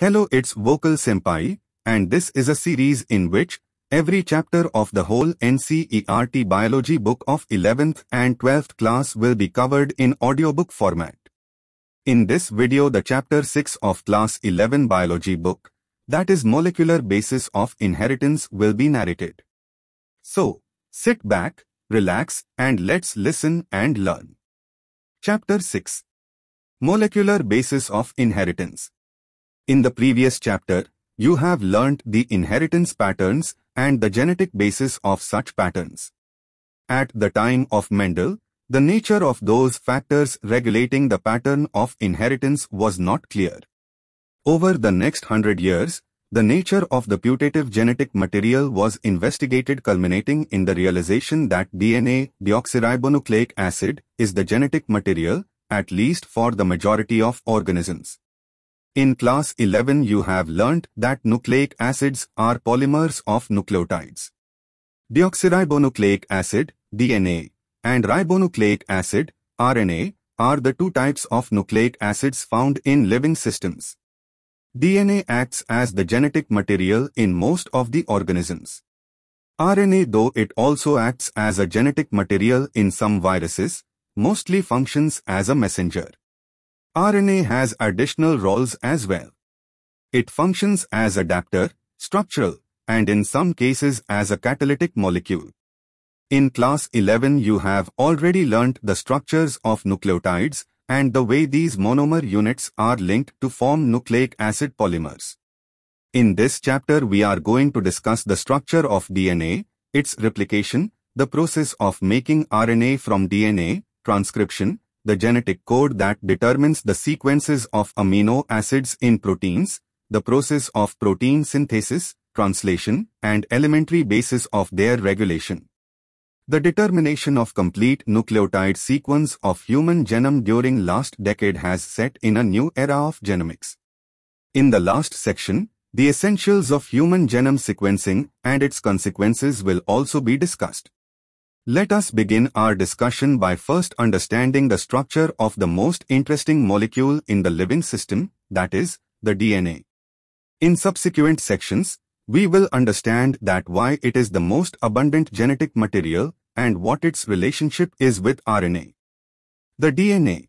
Hello, it's Vocal Senpai, and this is a series in which every chapter of the whole NCERT biology book of 11th and 12th class will be covered in audiobook format. In this video the chapter 6 of class 11 biology book, that is molecular basis of inheritance will be narrated. So, sit back, relax and let's listen and learn. Chapter 6 Molecular basis of inheritance in the previous chapter, you have learnt the inheritance patterns and the genetic basis of such patterns. At the time of Mendel, the nature of those factors regulating the pattern of inheritance was not clear. Over the next hundred years, the nature of the putative genetic material was investigated culminating in the realization that DNA, deoxyribonucleic acid, is the genetic material, at least for the majority of organisms. In class 11 you have learnt that nucleic acids are polymers of nucleotides. Deoxyribonucleic acid, DNA, and ribonucleic acid, RNA, are the two types of nucleic acids found in living systems. DNA acts as the genetic material in most of the organisms. RNA though it also acts as a genetic material in some viruses, mostly functions as a messenger. RNA has additional roles as well. It functions as adapter, structural, and in some cases as a catalytic molecule. In class 11 you have already learnt the structures of nucleotides and the way these monomer units are linked to form nucleic acid polymers. In this chapter we are going to discuss the structure of DNA, its replication, the process of making RNA from DNA, transcription, the genetic code that determines the sequences of amino acids in proteins, the process of protein synthesis, translation, and elementary basis of their regulation. The determination of complete nucleotide sequence of human genome during last decade has set in a new era of genomics. In the last section, the essentials of human genome sequencing and its consequences will also be discussed. Let us begin our discussion by first understanding the structure of the most interesting molecule in the living system, that is, the DNA. In subsequent sections, we will understand that why it is the most abundant genetic material and what its relationship is with RNA. The DNA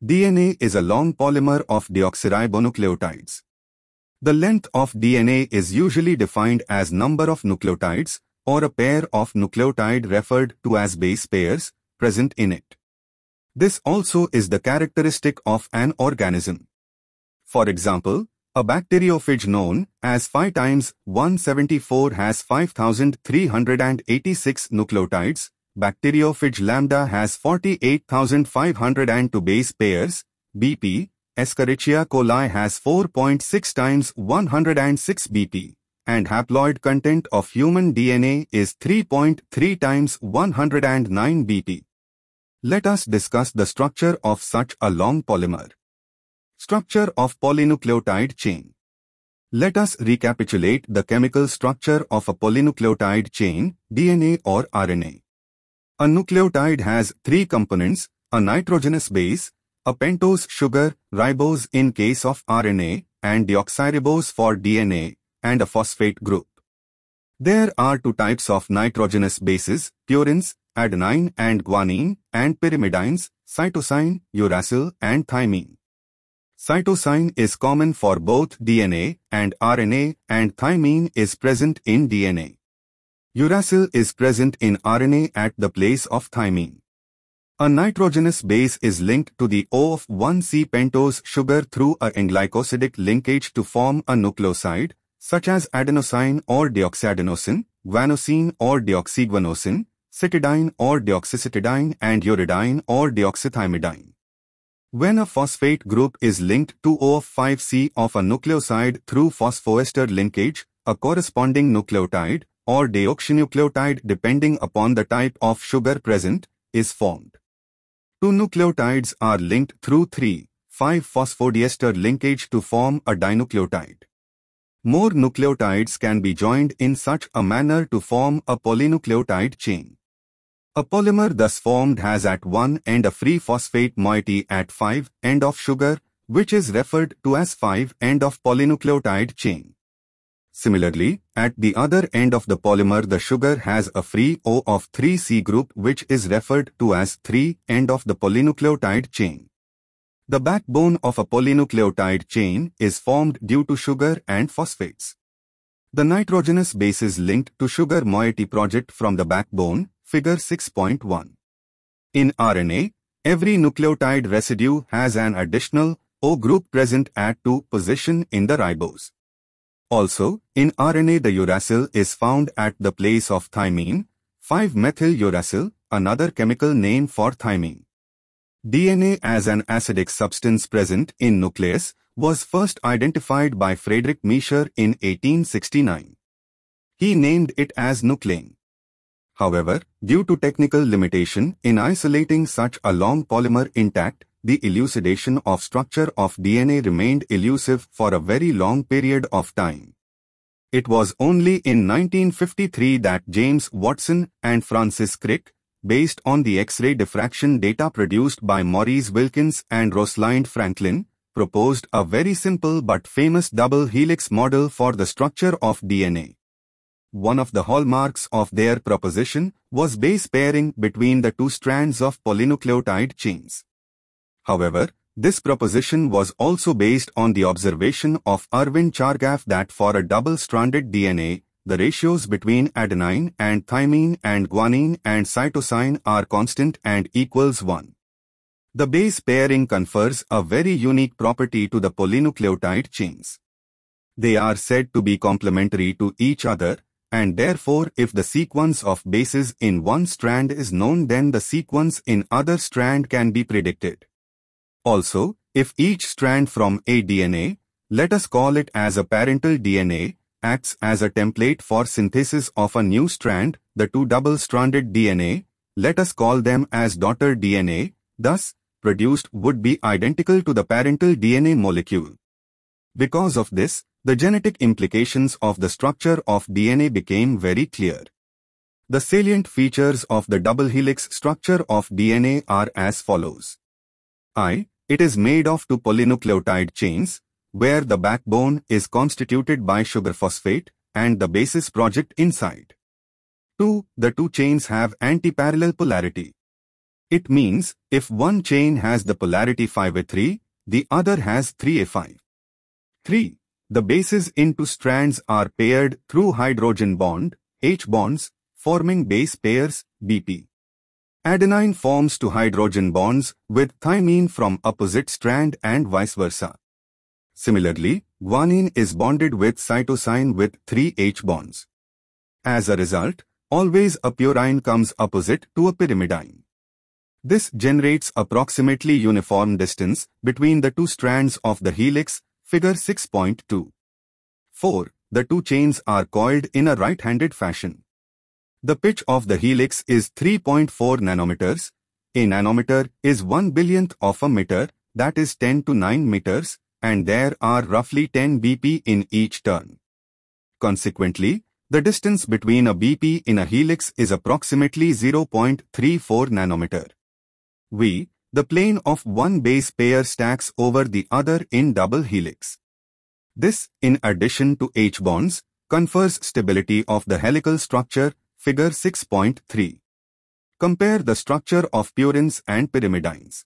DNA is a long polymer of deoxyribonucleotides. The length of DNA is usually defined as number of nucleotides or a pair of nucleotide referred to as base pairs present in it. This also is the characteristic of an organism. For example, a bacteriophage known as 5 times 174 has 5386 nucleotides, bacteriophage lambda has 48502 base pairs, BP, Escherichia coli has 4.6 times 106 BP and haploid content of human DNA is 3.3 times 109 BP. Let us discuss the structure of such a long polymer. Structure of polynucleotide chain. Let us recapitulate the chemical structure of a polynucleotide chain, DNA or RNA. A nucleotide has three components, a nitrogenous base, a pentose sugar, ribose in case of RNA, and deoxyribose for DNA, and a phosphate group. There are two types of nitrogenous bases, purines, adenine and guanine, and pyrimidines, cytosine, uracil, and thymine. Cytosine is common for both DNA and RNA and thymine is present in DNA. Uracil is present in RNA at the place of thymine. A nitrogenous base is linked to the O of 1C pentose sugar through a glycosidic linkage to form a nucleoside, such as adenosine or deoxyadenosine, guanosine or deoxyguanosine, cytidine or deoxycytidine and uridine or deoxythymidine. When a phosphate group is linked to O of 5C of a nucleoside through phosphoester linkage, a corresponding nucleotide or deoxynucleotide depending upon the type of sugar present is formed. Two nucleotides are linked through 3,5-phosphodiester linkage to form a dinucleotide. More nucleotides can be joined in such a manner to form a polynucleotide chain. A polymer thus formed has at one end a free phosphate moiety at 5 end of sugar, which is referred to as 5-end of polynucleotide chain. Similarly, at the other end of the polymer the sugar has a free O of 3C group which is referred to as 3-end of the polynucleotide chain. The backbone of a polynucleotide chain is formed due to sugar and phosphates. The nitrogenous bases linked to sugar moiety project from the backbone, figure 6.1. In RNA, every nucleotide residue has an additional O group present at 2 position in the ribose. Also, in RNA the uracil is found at the place of thymine, 5-methyl-uracil, another chemical name for thymine. DNA as an acidic substance present in nucleus was first identified by Friedrich Miescher in 1869. He named it as nuclein. However, due to technical limitation in isolating such a long polymer intact, the elucidation of structure of DNA remained elusive for a very long period of time. It was only in 1953 that James Watson and Francis Crick, based on the X-ray diffraction data produced by Maurice Wilkins and Rosalind Franklin, proposed a very simple but famous double helix model for the structure of DNA. One of the hallmarks of their proposition was base pairing between the two strands of polynucleotide chains. However, this proposition was also based on the observation of Erwin Chargaff that for a double-stranded DNA, the ratios between adenine and thymine and guanine and cytosine are constant and equals 1. The base pairing confers a very unique property to the polynucleotide chains. They are said to be complementary to each other, and therefore if the sequence of bases in one strand is known then the sequence in other strand can be predicted. Also, if each strand from a DNA, let us call it as a parental DNA, acts as a template for synthesis of a new strand, the two double-stranded DNA, let us call them as daughter DNA, thus, produced would be identical to the parental DNA molecule. Because of this, the genetic implications of the structure of DNA became very clear. The salient features of the double helix structure of DNA are as follows. I. It is made of two polynucleotide chains, where the backbone is constituted by sugar phosphate and the bases project inside. 2. The two chains have anti-parallel polarity. It means, if one chain has the polarity 5a3, the other has 3a5. 3. The bases in two strands are paired through hydrogen bond, H bonds, forming base pairs, BP. Adenine forms two hydrogen bonds with thymine from opposite strand and vice versa. Similarly, guanine is bonded with cytosine with three H bonds. As a result, always a purine comes opposite to a pyrimidine. This generates approximately uniform distance between the two strands of the helix, figure 6.2. 4. The two chains are coiled in a right-handed fashion. The pitch of the helix is 3.4 nanometers. A nanometer is 1 billionth of a meter, that is 10 to 9 meters, and there are roughly 10 BP in each turn. Consequently, the distance between a BP in a helix is approximately 0.34 nanometer. V. The plane of one base pair stacks over the other in double helix. This, in addition to H bonds, confers stability of the helical structure Figure 6.3. Compare the structure of purines and pyrimidines.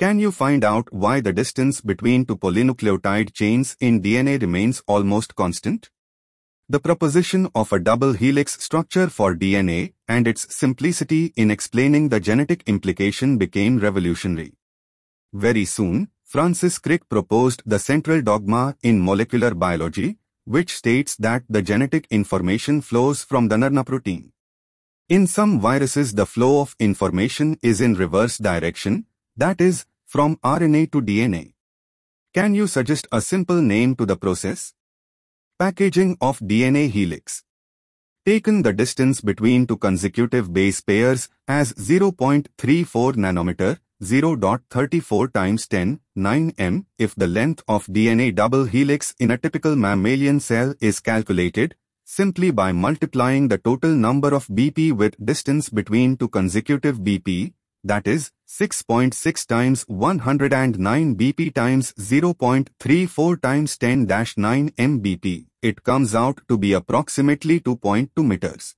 Can you find out why the distance between two polynucleotide chains in DNA remains almost constant? The proposition of a double helix structure for DNA and its simplicity in explaining the genetic implication became revolutionary. Very soon, Francis Crick proposed the central dogma in molecular biology, which states that the genetic information flows from the RNA protein. In some viruses the flow of information is in reverse direction, that is, from RNA to DNA. Can you suggest a simple name to the process? Packaging of DNA helix. Taken the distance between two consecutive base pairs as 0.34 nanometer, 0.34 times 10, 9 m if the length of DNA double helix in a typical mammalian cell is calculated simply by multiplying the total number of BP with distance between two consecutive BP, that is 6.6 times 109 BP times 0.34 times 10-9 mbp. It comes out to be approximately 2.2 meters.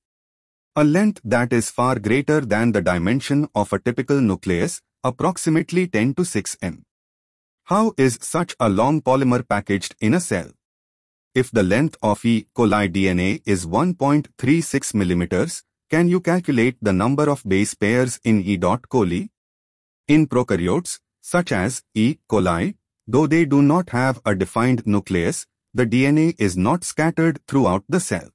A length that is far greater than the dimension of a typical nucleus, approximately 10 to 6 m. How is such a long polymer packaged in a cell? If the length of E. coli DNA is 1.36 millimeters, can you calculate the number of base pairs in E. coli? In prokaryotes, such as E. coli, though they do not have a defined nucleus, the DNA is not scattered throughout the cell.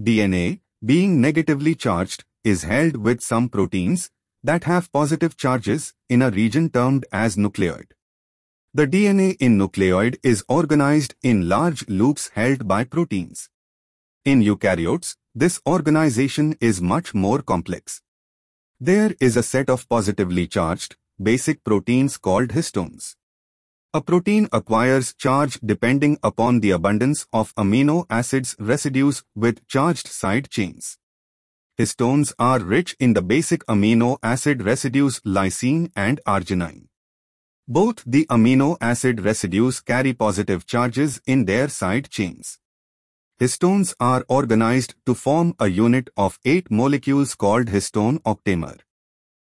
DNA, being negatively charged, is held with some proteins that have positive charges in a region termed as nucleoid. The DNA in nucleoid is organized in large loops held by proteins. In eukaryotes, this organization is much more complex. There is a set of positively charged, basic proteins called histones. A protein acquires charge depending upon the abundance of amino acids residues with charged side chains. Histones are rich in the basic amino acid residues lysine and arginine. Both the amino acid residues carry positive charges in their side chains. Histones are organized to form a unit of eight molecules called histone octamer.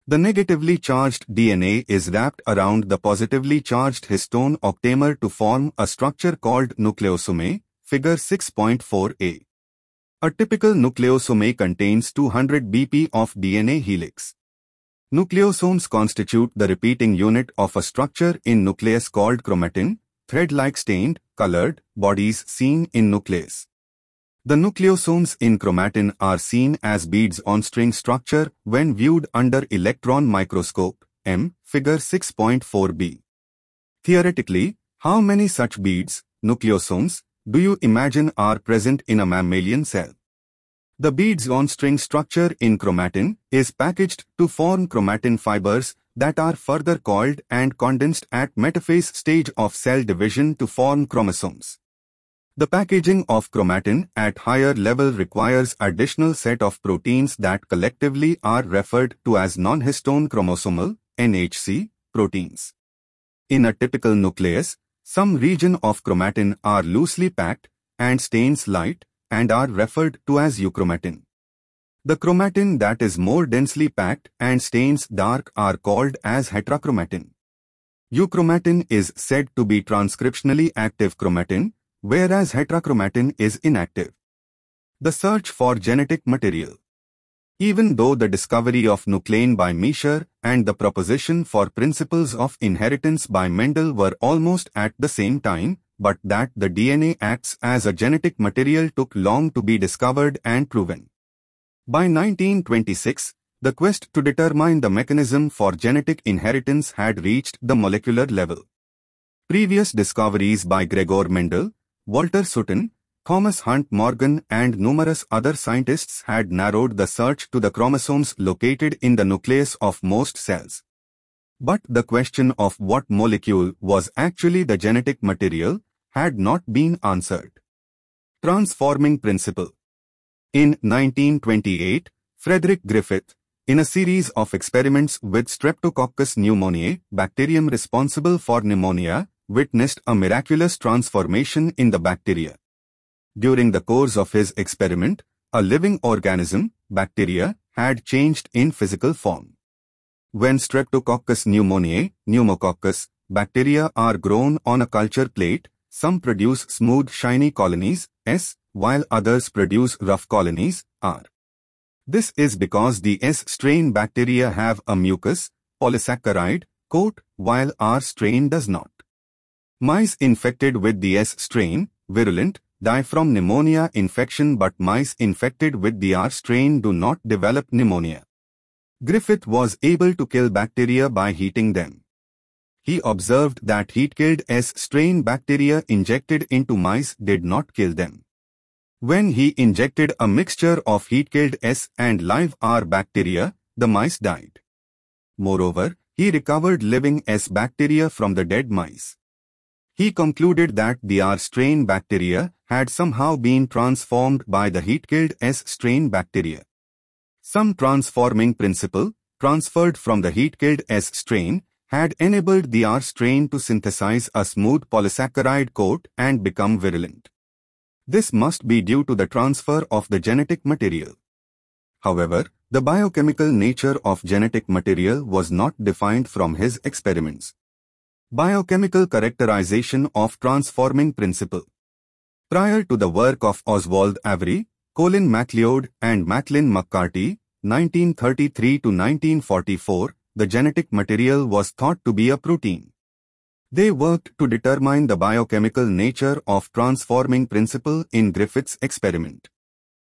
The negatively charged DNA is wrapped around the positively charged histone octamer to form a structure called nucleosome, figure 6.4a. A typical nucleosome contains 200 BP of DNA helix. Nucleosomes constitute the repeating unit of a structure in nucleus called chromatin, thread-like stained, colored, bodies seen in nucleus. The nucleosomes in chromatin are seen as beads on string structure when viewed under electron microscope, M, figure 6.4b. Theoretically, how many such beads, nucleosomes, do you imagine are present in a mammalian cell? The beads on string structure in chromatin is packaged to form chromatin fibers that are further coiled and condensed at metaphase stage of cell division to form chromosomes. The packaging of chromatin at higher level requires additional set of proteins that collectively are referred to as non-histone chromosomal NHC proteins. In a typical nucleus, some region of chromatin are loosely packed and stains light and are referred to as euchromatin. The chromatin that is more densely packed and stains dark are called as heterochromatin. Euchromatin is said to be transcriptionally active chromatin whereas heterochromatin is inactive. The search for genetic material. Even though the discovery of nuclein by Miescher and the proposition for principles of inheritance by Mendel were almost at the same time, but that the DNA acts as a genetic material took long to be discovered and proven. By 1926, the quest to determine the mechanism for genetic inheritance had reached the molecular level. Previous discoveries by Gregor Mendel, Walter Sutton, Thomas Hunt Morgan and numerous other scientists had narrowed the search to the chromosomes located in the nucleus of most cells. But the question of what molecule was actually the genetic material had not been answered. Transforming Principle In 1928, Frederick Griffith, in a series of experiments with Streptococcus pneumoniae, bacterium responsible for pneumonia, witnessed a miraculous transformation in the bacteria. During the course of his experiment, a living organism, bacteria, had changed in physical form. When Streptococcus pneumoniae, pneumococcus, bacteria are grown on a culture plate, some produce smooth shiny colonies, S, while others produce rough colonies, R. This is because the S strain bacteria have a mucus, polysaccharide, coat, while R strain does not. Mice infected with the S strain, virulent, die from pneumonia infection but mice infected with the R strain do not develop pneumonia. Griffith was able to kill bacteria by heating them. He observed that heat-killed S-strain bacteria injected into mice did not kill them. When he injected a mixture of heat-killed S and live R bacteria, the mice died. Moreover, he recovered living S bacteria from the dead mice. He concluded that the R strain bacteria had somehow been transformed by the heat-killed S strain bacteria. Some transforming principle, transferred from the heat-killed S strain, had enabled the R strain to synthesize a smooth polysaccharide coat and become virulent. This must be due to the transfer of the genetic material. However, the biochemical nature of genetic material was not defined from his experiments. Biochemical characterization of transforming principle. Prior to the work of Oswald Avery, Colin MacLeod and Maclyn McCarty, 1933 to 1944, the genetic material was thought to be a protein. They worked to determine the biochemical nature of transforming principle in Griffith's experiment.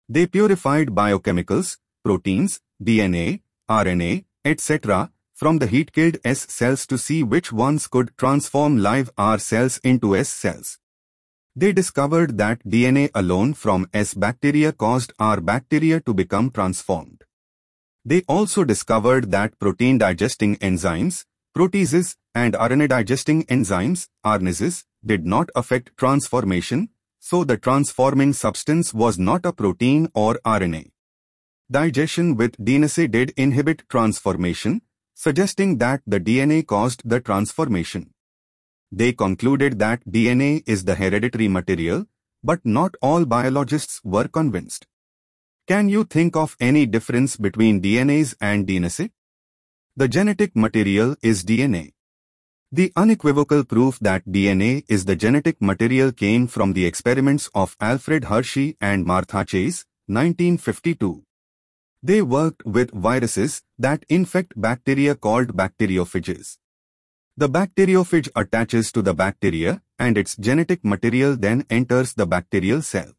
They purified biochemicals, proteins, DNA, RNA, etc., from the heat-killed S cells to see which ones could transform live R cells into S cells. They discovered that DNA alone from S bacteria caused R bacteria to become transformed. They also discovered that protein-digesting enzymes, proteases, and RNA-digesting enzymes, RNases, did not affect transformation, so the transforming substance was not a protein or RNA. Digestion with DNase did inhibit transformation, suggesting that the DNA caused the transformation. They concluded that DNA is the hereditary material, but not all biologists were convinced. Can you think of any difference between DNAs and DNase? The genetic material is DNA. The unequivocal proof that DNA is the genetic material came from the experiments of Alfred Hershey and Martha Chase, 1952. They worked with viruses that infect bacteria called bacteriophages. The bacteriophage attaches to the bacteria and its genetic material then enters the bacterial cell.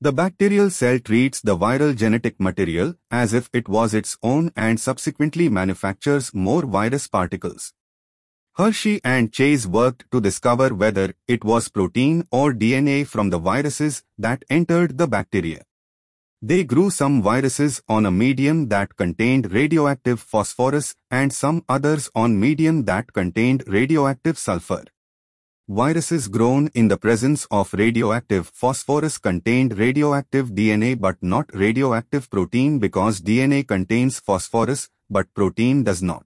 The bacterial cell treats the viral genetic material as if it was its own and subsequently manufactures more virus particles. Hershey and Chase worked to discover whether it was protein or DNA from the viruses that entered the bacteria. They grew some viruses on a medium that contained radioactive phosphorus and some others on medium that contained radioactive sulfur. Viruses grown in the presence of radioactive phosphorus contained radioactive DNA but not radioactive protein because DNA contains phosphorus but protein does not.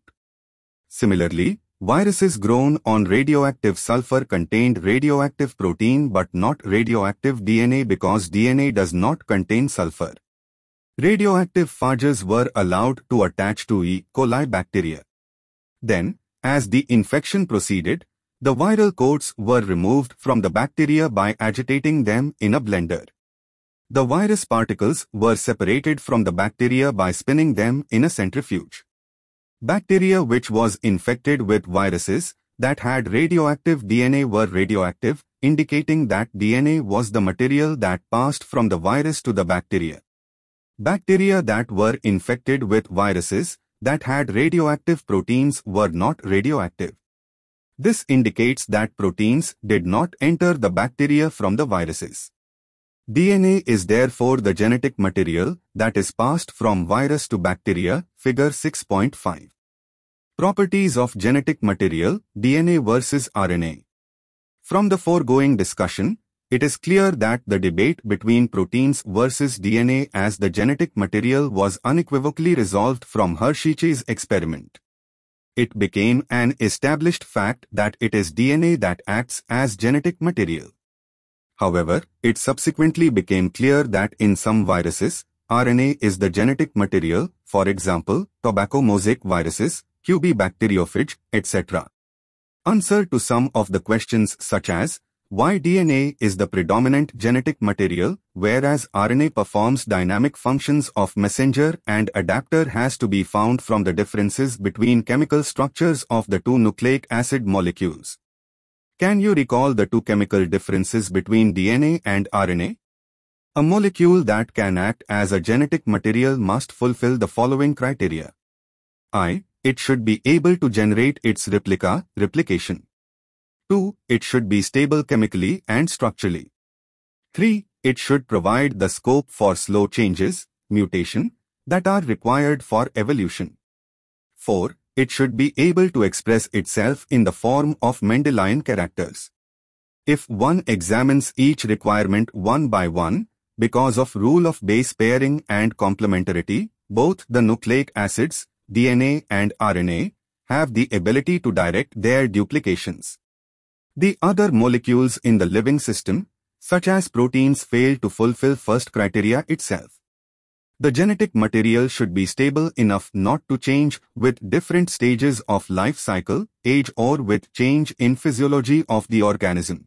Similarly, viruses grown on radioactive sulfur contained radioactive protein but not radioactive DNA because DNA does not contain sulfur. Radioactive phages were allowed to attach to E. coli bacteria. Then, as the infection proceeded, the viral coats were removed from the bacteria by agitating them in a blender. The virus particles were separated from the bacteria by spinning them in a centrifuge. Bacteria which was infected with viruses that had radioactive DNA were radioactive, indicating that DNA was the material that passed from the virus to the bacteria. Bacteria that were infected with viruses that had radioactive proteins were not radioactive. This indicates that proteins did not enter the bacteria from the viruses. DNA is therefore the genetic material that is passed from virus to bacteria, figure 6.5. Properties of genetic material, DNA versus RNA. From the foregoing discussion, it is clear that the debate between proteins versus DNA as the genetic material was unequivocally resolved from Hershey's experiment it became an established fact that it is DNA that acts as genetic material. However, it subsequently became clear that in some viruses, RNA is the genetic material, for example, tobacco mosaic viruses, QB bacteriophage, etc. Answer to some of the questions such as, why DNA is the predominant genetic material, whereas RNA performs dynamic functions of messenger and adapter has to be found from the differences between chemical structures of the two nucleic acid molecules. Can you recall the two chemical differences between DNA and RNA? A molecule that can act as a genetic material must fulfill the following criteria. I. It should be able to generate its replica, replication. 2. It should be stable chemically and structurally. 3. It should provide the scope for slow changes, mutation, that are required for evolution. 4. It should be able to express itself in the form of Mendelian characters. If one examines each requirement one by one, because of rule of base pairing and complementarity, both the nucleic acids, DNA and RNA, have the ability to direct their duplications. The other molecules in the living system, such as proteins fail to fulfill first criteria itself. The genetic material should be stable enough not to change with different stages of life cycle, age or with change in physiology of the organism.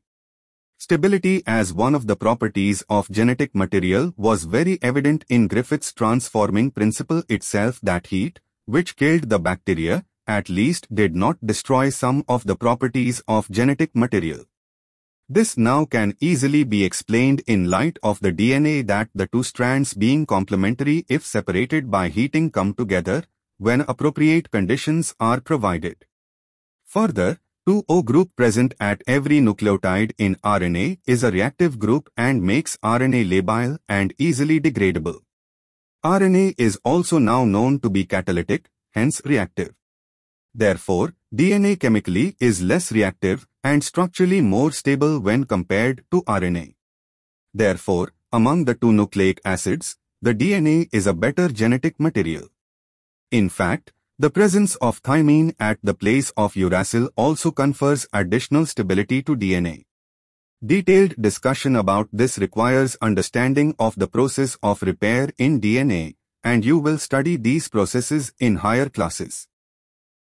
Stability as one of the properties of genetic material was very evident in Griffith's transforming principle itself that heat, which killed the bacteria, at least did not destroy some of the properties of genetic material. This now can easily be explained in light of the DNA that the two strands being complementary if separated by heating come together when appropriate conditions are provided. Further, 2O group present at every nucleotide in RNA is a reactive group and makes RNA labile and easily degradable. RNA is also now known to be catalytic, hence reactive. Therefore, DNA chemically is less reactive and structurally more stable when compared to RNA. Therefore, among the two nucleic acids, the DNA is a better genetic material. In fact, the presence of thymine at the place of uracil also confers additional stability to DNA. Detailed discussion about this requires understanding of the process of repair in DNA, and you will study these processes in higher classes.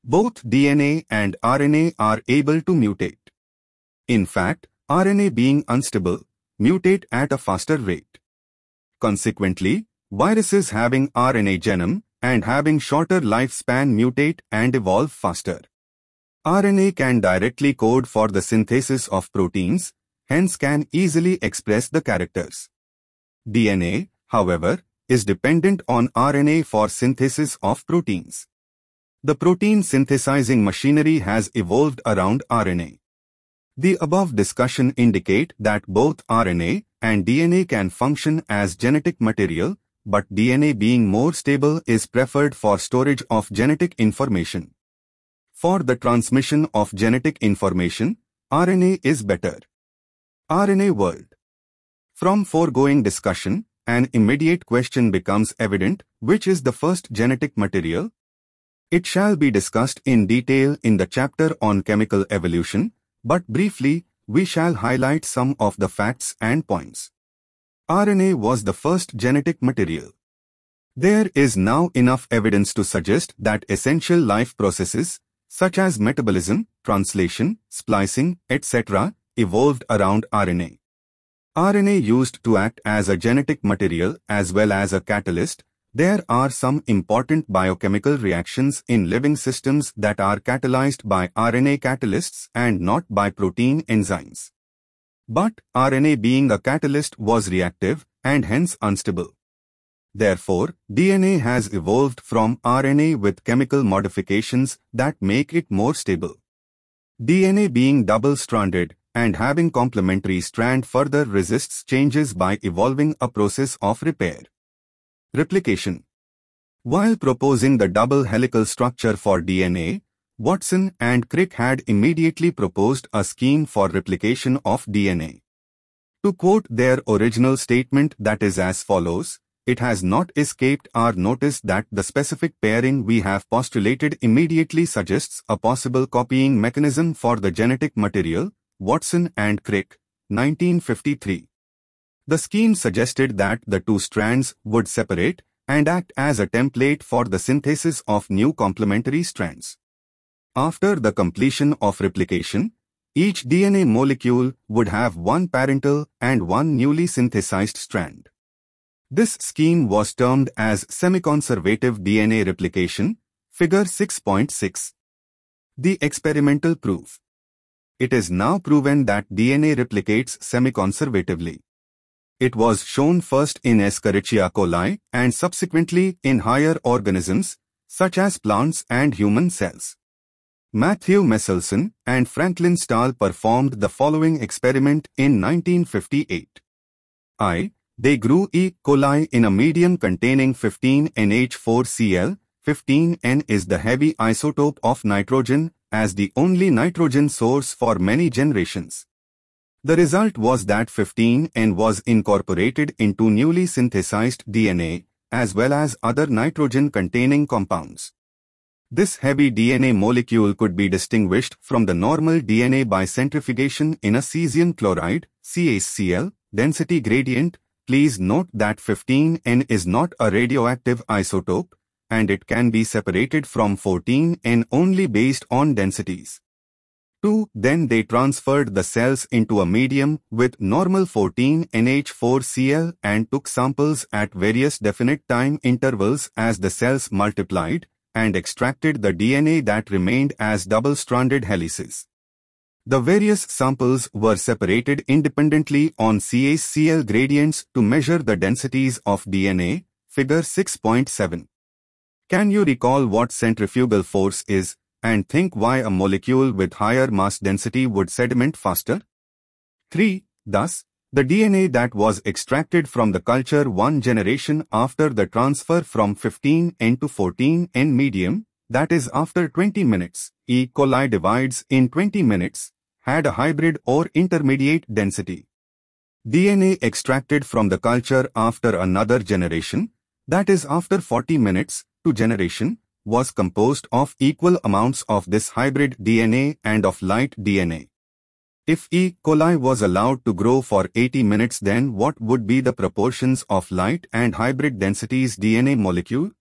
Both DNA and RNA are able to mutate. In fact, RNA being unstable, mutate at a faster rate. Consequently, viruses having RNA genome and having shorter lifespan mutate and evolve faster. RNA can directly code for the synthesis of proteins, hence can easily express the characters. DNA, however, is dependent on RNA for synthesis of proteins. The protein synthesizing machinery has evolved around RNA. The above discussion indicate that both RNA and DNA can function as genetic material, but DNA being more stable is preferred for storage of genetic information. For the transmission of genetic information, RNA is better. RNA world. From foregoing discussion, an immediate question becomes evident, which is the first genetic material, it shall be discussed in detail in the chapter on chemical evolution, but briefly, we shall highlight some of the facts and points. RNA was the first genetic material. There is now enough evidence to suggest that essential life processes, such as metabolism, translation, splicing, etc., evolved around RNA. RNA used to act as a genetic material as well as a catalyst, there are some important biochemical reactions in living systems that are catalyzed by RNA catalysts and not by protein enzymes. But RNA being a catalyst was reactive and hence unstable. Therefore, DNA has evolved from RNA with chemical modifications that make it more stable. DNA being double-stranded and having complementary strand further resists changes by evolving a process of repair. Replication While proposing the double helical structure for DNA, Watson and Crick had immediately proposed a scheme for replication of DNA. To quote their original statement that is as follows, it has not escaped our notice that the specific pairing we have postulated immediately suggests a possible copying mechanism for the genetic material, Watson and Crick, 1953. The scheme suggested that the two strands would separate and act as a template for the synthesis of new complementary strands. After the completion of replication, each DNA molecule would have one parental and one newly synthesized strand. This scheme was termed as semi-conservative DNA replication, figure 6.6. The experimental proof. It is now proven that DNA replicates semi-conservatively. It was shown first in Escherichia coli and subsequently in higher organisms, such as plants and human cells. Matthew Meselson and Franklin Stahl performed the following experiment in 1958. I. They grew E. coli in a medium containing 15 NH4Cl. 15N is the heavy isotope of nitrogen as the only nitrogen source for many generations. The result was that 15N was incorporated into newly synthesized DNA, as well as other nitrogen-containing compounds. This heavy DNA molecule could be distinguished from the normal DNA by centrifugation in a cesium chloride, CaCl, density gradient. Please note that 15N is not a radioactive isotope, and it can be separated from 14N only based on densities. 2. Then they transferred the cells into a medium with normal 14NH4Cl and took samples at various definite time intervals as the cells multiplied and extracted the DNA that remained as double-stranded helices. The various samples were separated independently on CaCl gradients to measure the densities of DNA, figure 6.7. Can you recall what centrifugal force is and think why a molecule with higher mass density would sediment faster? 3. Thus, the DNA that was extracted from the culture one generation after the transfer from 15N to 14N medium, that is after 20 minutes, E. coli divides in 20 minutes, had a hybrid or intermediate density. DNA extracted from the culture after another generation, that is after 40 minutes, to generation, was composed of equal amounts of this hybrid DNA and of light DNA. If E. coli was allowed to grow for 80 minutes then what would be the proportions of light and hybrid densities DNA molecule?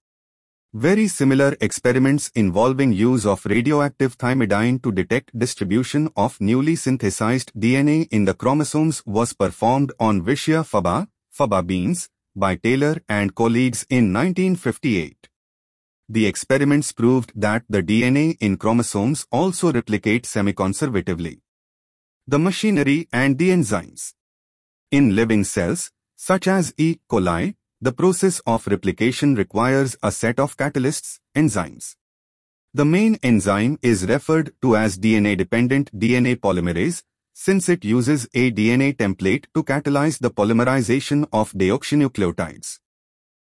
Very similar experiments involving use of radioactive thymidine to detect distribution of newly synthesized DNA in the chromosomes was performed on Vicia faba, faba beans, by Taylor and colleagues in 1958. The experiments proved that the DNA in chromosomes also replicate semi-conservatively the machinery and the enzymes. In living cells, such as E. coli, the process of replication requires a set of catalysts, enzymes. The main enzyme is referred to as DNA-dependent DNA polymerase, since it uses a DNA template to catalyze the polymerization of deoxynucleotides.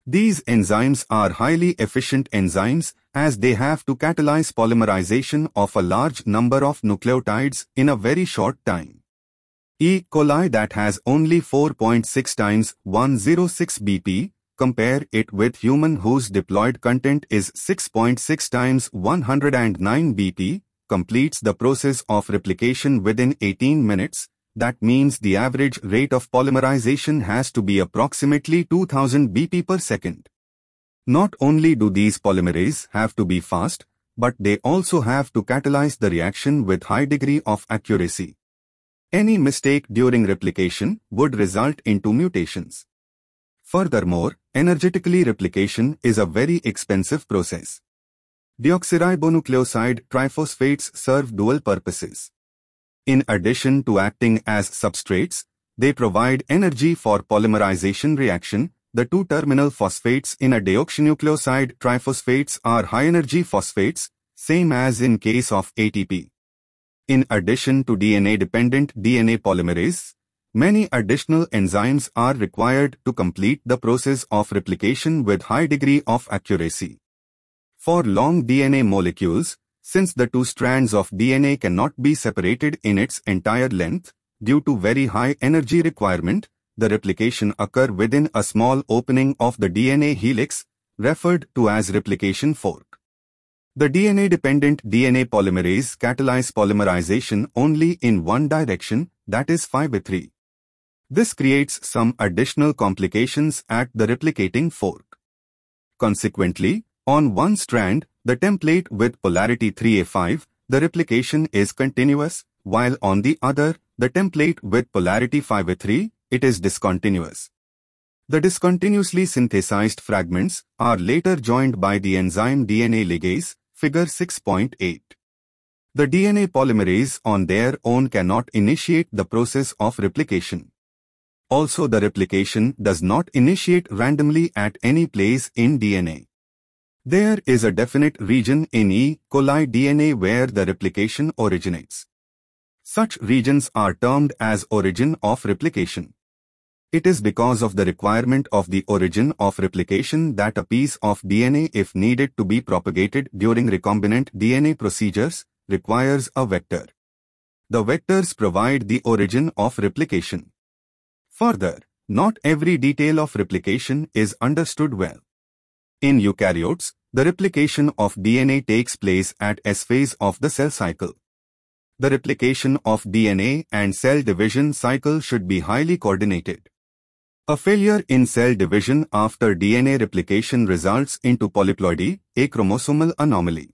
These enzymes are highly efficient enzymes as they have to catalyze polymerization of a large number of nucleotides in a very short time. E. coli that has only 4.6 times 106 BP, compare it with human whose diploid content is 6.6 times 109 BP, completes the process of replication within 18 minutes, that means the average rate of polymerization has to be approximately 2000 BP per second. Not only do these polymerases have to be fast, but they also have to catalyze the reaction with high degree of accuracy. Any mistake during replication would result into mutations. Furthermore, energetically replication is a very expensive process. Deoxyribonucleoside triphosphates serve dual purposes. In addition to acting as substrates, they provide energy for polymerization reaction. The two terminal phosphates in a deoxynucleoside triphosphates are high-energy phosphates, same as in case of ATP. In addition to DNA-dependent DNA polymerase, many additional enzymes are required to complete the process of replication with high degree of accuracy. For long DNA molecules, since the two strands of DNA cannot be separated in its entire length, due to very high energy requirement, the replication occur within a small opening of the DNA helix, referred to as replication fork. The DNA-dependent DNA polymerase catalyze polymerization only in one direction, that is 5 This creates some additional complications at the replicating fork. Consequently, on one strand, the template with polarity 3A5, the replication is continuous, while on the other, the template with polarity 5A3, it is discontinuous. The discontinuously synthesized fragments are later joined by the enzyme DNA ligase, figure 6.8. The DNA polymerase on their own cannot initiate the process of replication. Also the replication does not initiate randomly at any place in DNA. There is a definite region in E. coli DNA where the replication originates. Such regions are termed as origin of replication. It is because of the requirement of the origin of replication that a piece of DNA if needed to be propagated during recombinant DNA procedures requires a vector. The vectors provide the origin of replication. Further, not every detail of replication is understood well. In eukaryotes, the replication of DNA takes place at S phase of the cell cycle. The replication of DNA and cell division cycle should be highly coordinated. A failure in cell division after DNA replication results into polyploidy, a chromosomal anomaly.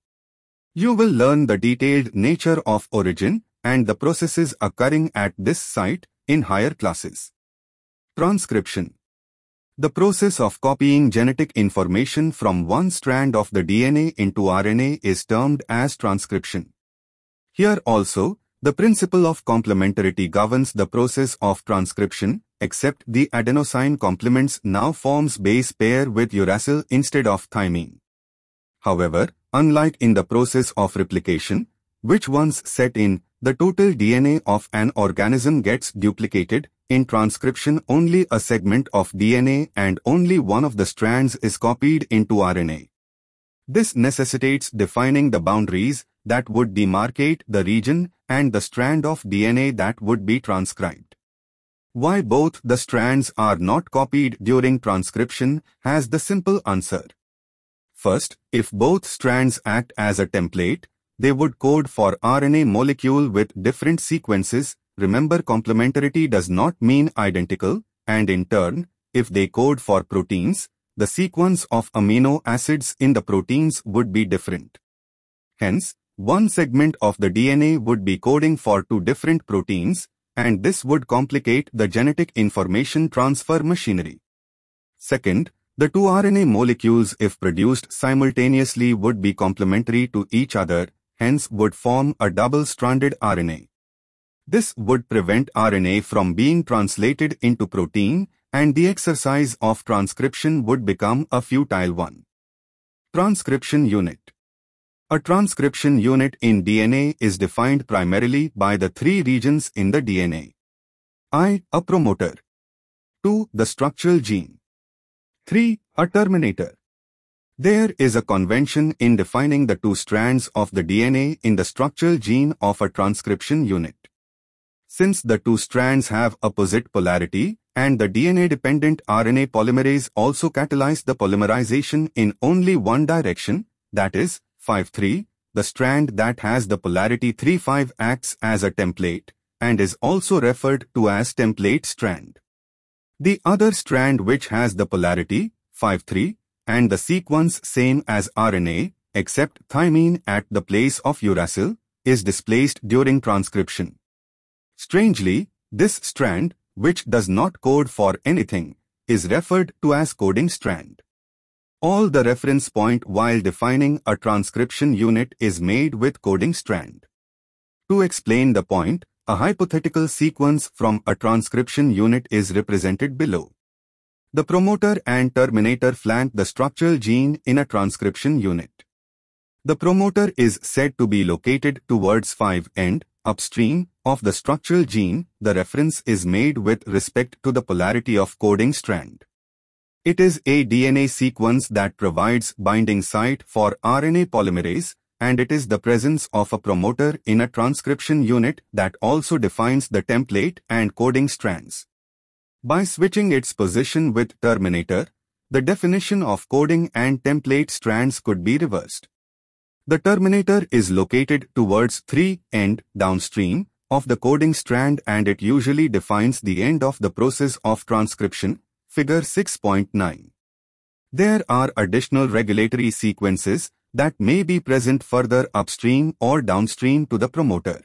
You will learn the detailed nature of origin and the processes occurring at this site in higher classes. Transcription The process of copying genetic information from one strand of the DNA into RNA is termed as transcription. Here also, the principle of complementarity governs the process of transcription, except the adenosine complements now forms base pair with uracil instead of thymine. However, unlike in the process of replication, which once set in, the total DNA of an organism gets duplicated, in transcription only a segment of DNA and only one of the strands is copied into RNA. This necessitates defining the boundaries that would demarcate the region and the strand of DNA that would be transcribed. Why both the strands are not copied during transcription has the simple answer. First, if both strands act as a template, they would code for RNA molecule with different sequences. Remember complementarity does not mean identical, and in turn, if they code for proteins, the sequence of amino acids in the proteins would be different. Hence, one segment of the DNA would be coding for two different proteins, and this would complicate the genetic information transfer machinery. Second, the two RNA molecules if produced simultaneously would be complementary to each other, hence would form a double-stranded RNA. This would prevent RNA from being translated into protein and the exercise of transcription would become a futile one. Transcription Unit a transcription unit in DNA is defined primarily by the three regions in the DNA. I. A promoter. 2. The structural gene. 3. A terminator. There is a convention in defining the two strands of the DNA in the structural gene of a transcription unit. Since the two strands have opposite polarity and the DNA-dependent RNA polymerase also catalyze the polymerization in only one direction, that is, 5-3, the strand that has the polarity 3-5 acts as a template and is also referred to as template strand. The other strand which has the polarity 5-3 and the sequence same as RNA except thymine at the place of uracil is displaced during transcription. Strangely, this strand, which does not code for anything, is referred to as coding strand. All the reference point while defining a transcription unit is made with coding strand. To explain the point, a hypothetical sequence from a transcription unit is represented below. The promoter and terminator flank the structural gene in a transcription unit. The promoter is said to be located towards 5 end, upstream, of the structural gene. The reference is made with respect to the polarity of coding strand. It is a DNA sequence that provides binding site for RNA polymerase, and it is the presence of a promoter in a transcription unit that also defines the template and coding strands. By switching its position with terminator, the definition of coding and template strands could be reversed. The terminator is located towards 3 end downstream of the coding strand and it usually defines the end of the process of transcription Figure 6.9. There are additional regulatory sequences that may be present further upstream or downstream to the promoter.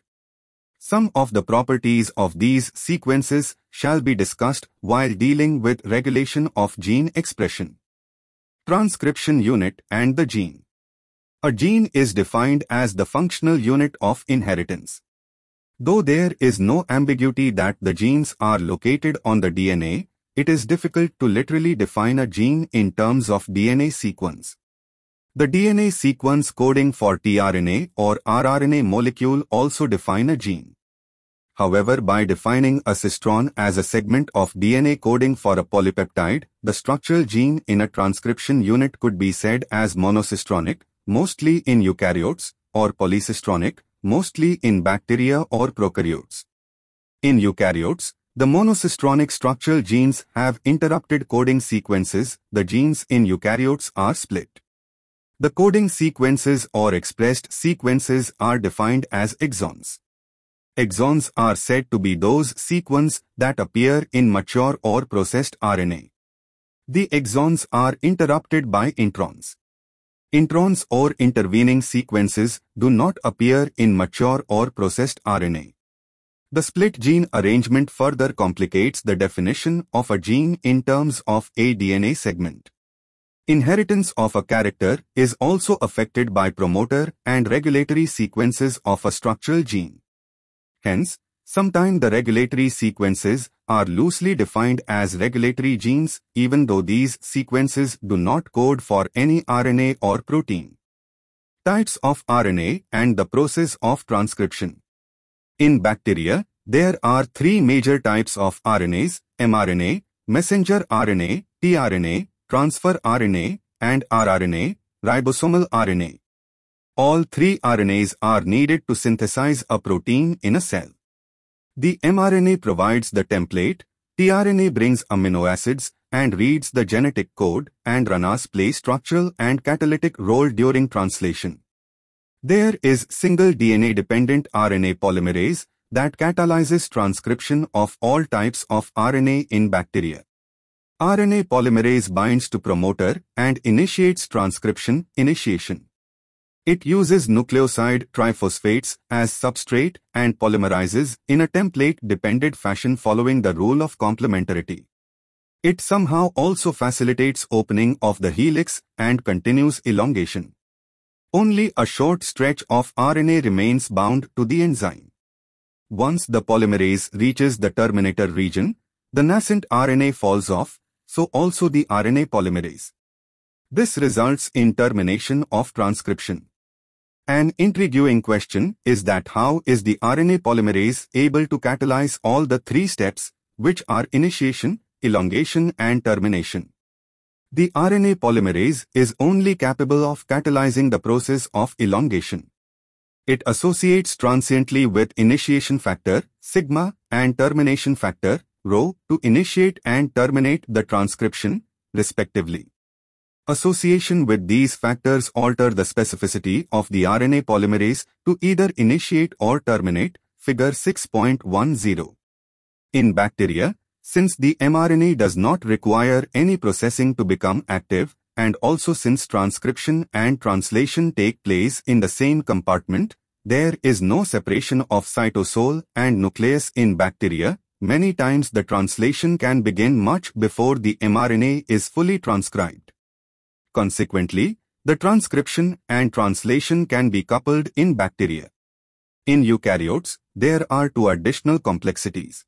Some of the properties of these sequences shall be discussed while dealing with regulation of gene expression. Transcription unit and the gene. A gene is defined as the functional unit of inheritance. Though there is no ambiguity that the genes are located on the DNA, it is difficult to literally define a gene in terms of DNA sequence. The DNA sequence coding for tRNA or rRNA molecule also define a gene. However, by defining a cistron as a segment of DNA coding for a polypeptide, the structural gene in a transcription unit could be said as monocistronic, mostly in eukaryotes, or polycistronic, mostly in bacteria or prokaryotes. In eukaryotes, The monocistronic structural genes have interrupted coding sequences, the genes in eukaryotes are split. The coding sequences or expressed sequences are defined as exons. Exons are said to be those sequences that appear in mature or processed RNA. The exons are interrupted by introns. Introns or intervening sequences do not appear in mature or processed RNA. The split gene arrangement further complicates the definition of a gene in terms of a DNA segment. Inheritance of a character is also affected by promoter and regulatory sequences of a structural gene. Hence, sometimes the regulatory sequences are loosely defined as regulatory genes even though these sequences do not code for any RNA or protein. Types of RNA and the process of transcription. In bacteria, there are three major types of RNAs, mRNA, messenger RNA, tRNA, transfer RNA, and rRNA, ribosomal RNA. All three RNAs are needed to synthesize a protein in a cell. The mRNA provides the template, tRNA brings amino acids and reads the genetic code, and RNAs play structural and catalytic role during translation. There is single DNA-dependent RNA polymerase that catalyzes transcription of all types of RNA in bacteria. RNA polymerase binds to promoter and initiates transcription initiation. It uses nucleoside triphosphates as substrate and polymerizes in a template-dependent fashion following the rule of complementarity. It somehow also facilitates opening of the helix and continues elongation. Only a short stretch of RNA remains bound to the enzyme. Once the polymerase reaches the terminator region, the nascent RNA falls off, so also the RNA polymerase. This results in termination of transcription. An intriguing question is that how is the RNA polymerase able to catalyze all the three steps, which are initiation, elongation and termination. The RNA polymerase is only capable of catalyzing the process of elongation. It associates transiently with initiation factor, sigma, and termination factor, rho, to initiate and terminate the transcription, respectively. Association with these factors alter the specificity of the RNA polymerase to either initiate or terminate, figure 6.10. In bacteria, since the mRNA does not require any processing to become active, and also since transcription and translation take place in the same compartment, there is no separation of cytosol and nucleus in bacteria. Many times the translation can begin much before the mRNA is fully transcribed. Consequently, the transcription and translation can be coupled in bacteria. In eukaryotes, there are two additional complexities.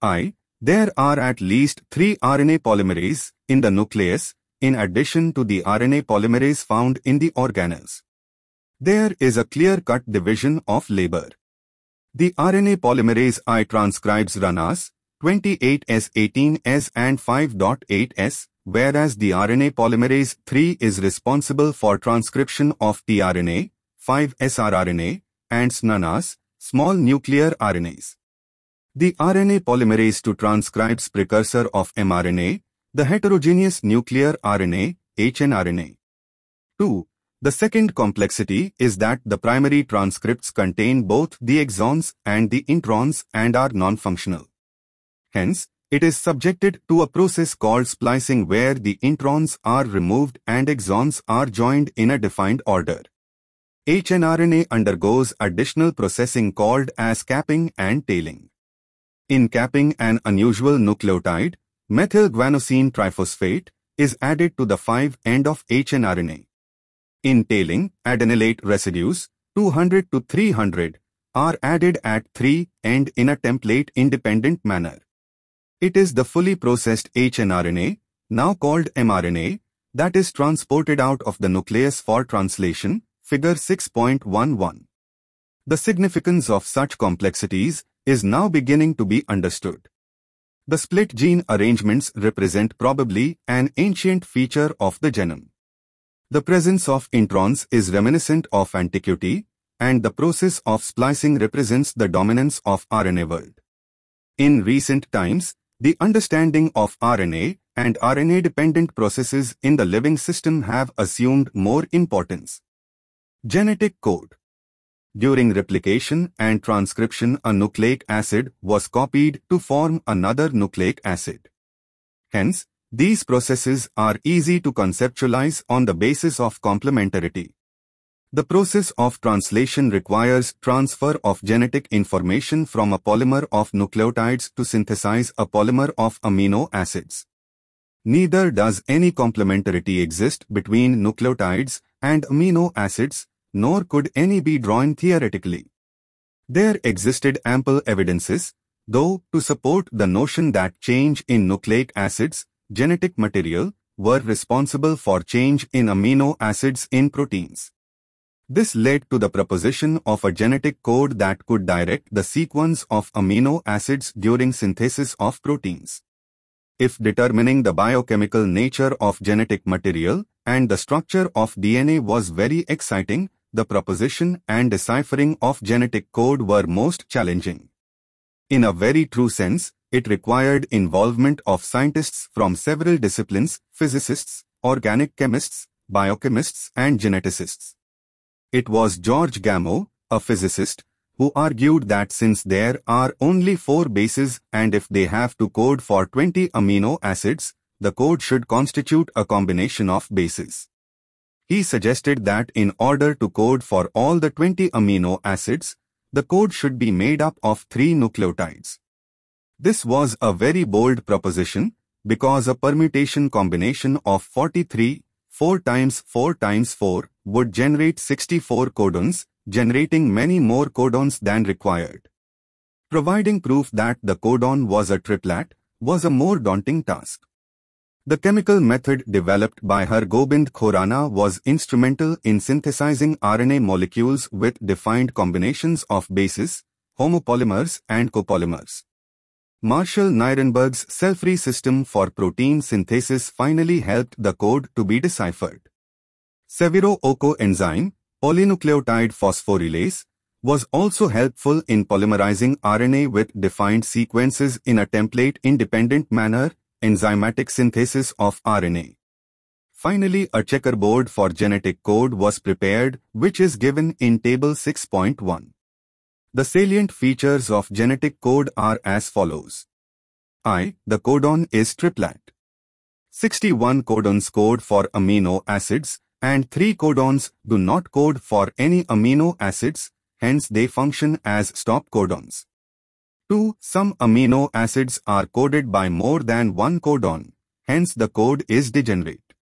I, there are at least three RNA polymerases in the nucleus, in addition to the RNA polymerase found in the organelles. There is a clear-cut division of labor. The RNA polymerase I transcribes RNAs, 28S, 18S and 5.8S, whereas the RNA polymerase 3 is responsible for transcription of tRNA, 5srRNA, and SNRNAs, small nuclear RNAs. The RNA polymerase to transcribes precursor of mRNA, the heterogeneous nuclear RNA, hnRNA. 2. The second complexity is that the primary transcripts contain both the exons and the introns and are non-functional. Hence, it is subjected to a process called splicing where the introns are removed and exons are joined in a defined order. hnRNA undergoes additional processing called as capping and tailing. In capping an unusual nucleotide, methylguanosine triphosphate is added to the 5' end of hnRNA. In tailing, adenylate residues, 200 to 300, are added at 3' end in a template-independent manner. It is the fully processed hnRNA, now called mRNA, that is transported out of the nucleus for translation, figure 6.11. The significance of such complexities is now beginning to be understood. The split gene arrangements represent probably an ancient feature of the genome. The presence of introns is reminiscent of antiquity, and the process of splicing represents the dominance of RNA world. In recent times, the understanding of RNA and RNA-dependent processes in the living system have assumed more importance. Genetic code During replication and transcription a nucleic acid was copied to form another nucleic acid. Hence, these processes are easy to conceptualize on the basis of complementarity. The process of translation requires transfer of genetic information from a polymer of nucleotides to synthesize a polymer of amino acids. Neither does any complementarity exist between nucleotides and amino acids, nor could any be drawn theoretically. There existed ample evidences, though, to support the notion that change in nucleic acids, genetic material, were responsible for change in amino acids in proteins. This led to the proposition of a genetic code that could direct the sequence of amino acids during synthesis of proteins. If determining the biochemical nature of genetic material and the structure of DNA was very exciting, the proposition and deciphering of genetic code were most challenging. In a very true sense, it required involvement of scientists from several disciplines, physicists, organic chemists, biochemists and geneticists. It was George Gamow, a physicist, who argued that since there are only four bases and if they have to code for 20 amino acids, the code should constitute a combination of bases. He suggested that in order to code for all the 20 amino acids, the code should be made up of three nucleotides. This was a very bold proposition because a permutation combination of 43, 4 times 4 times 4 would generate 64 codons, generating many more codons than required. Providing proof that the codon was a triplet was a more daunting task. The chemical method developed by Hargobind Khorana was instrumental in synthesizing RNA molecules with defined combinations of bases, homopolymers and copolymers. Marshall Nirenberg's cell-free system for protein synthesis finally helped the code to be deciphered. Severo Ochoa enzyme, polynucleotide phosphorylase, was also helpful in polymerizing RNA with defined sequences in a template-independent manner, enzymatic synthesis of RNA. Finally, a checkerboard for genetic code was prepared, which is given in Table 6.1. The salient features of genetic code are as follows. I, the codon is triplet. 61 codons code for amino acids, and 3 codons do not code for any amino acids, hence they function as stop codons. 2. Some amino acids are coded by more than one codon, hence the code is degenerate.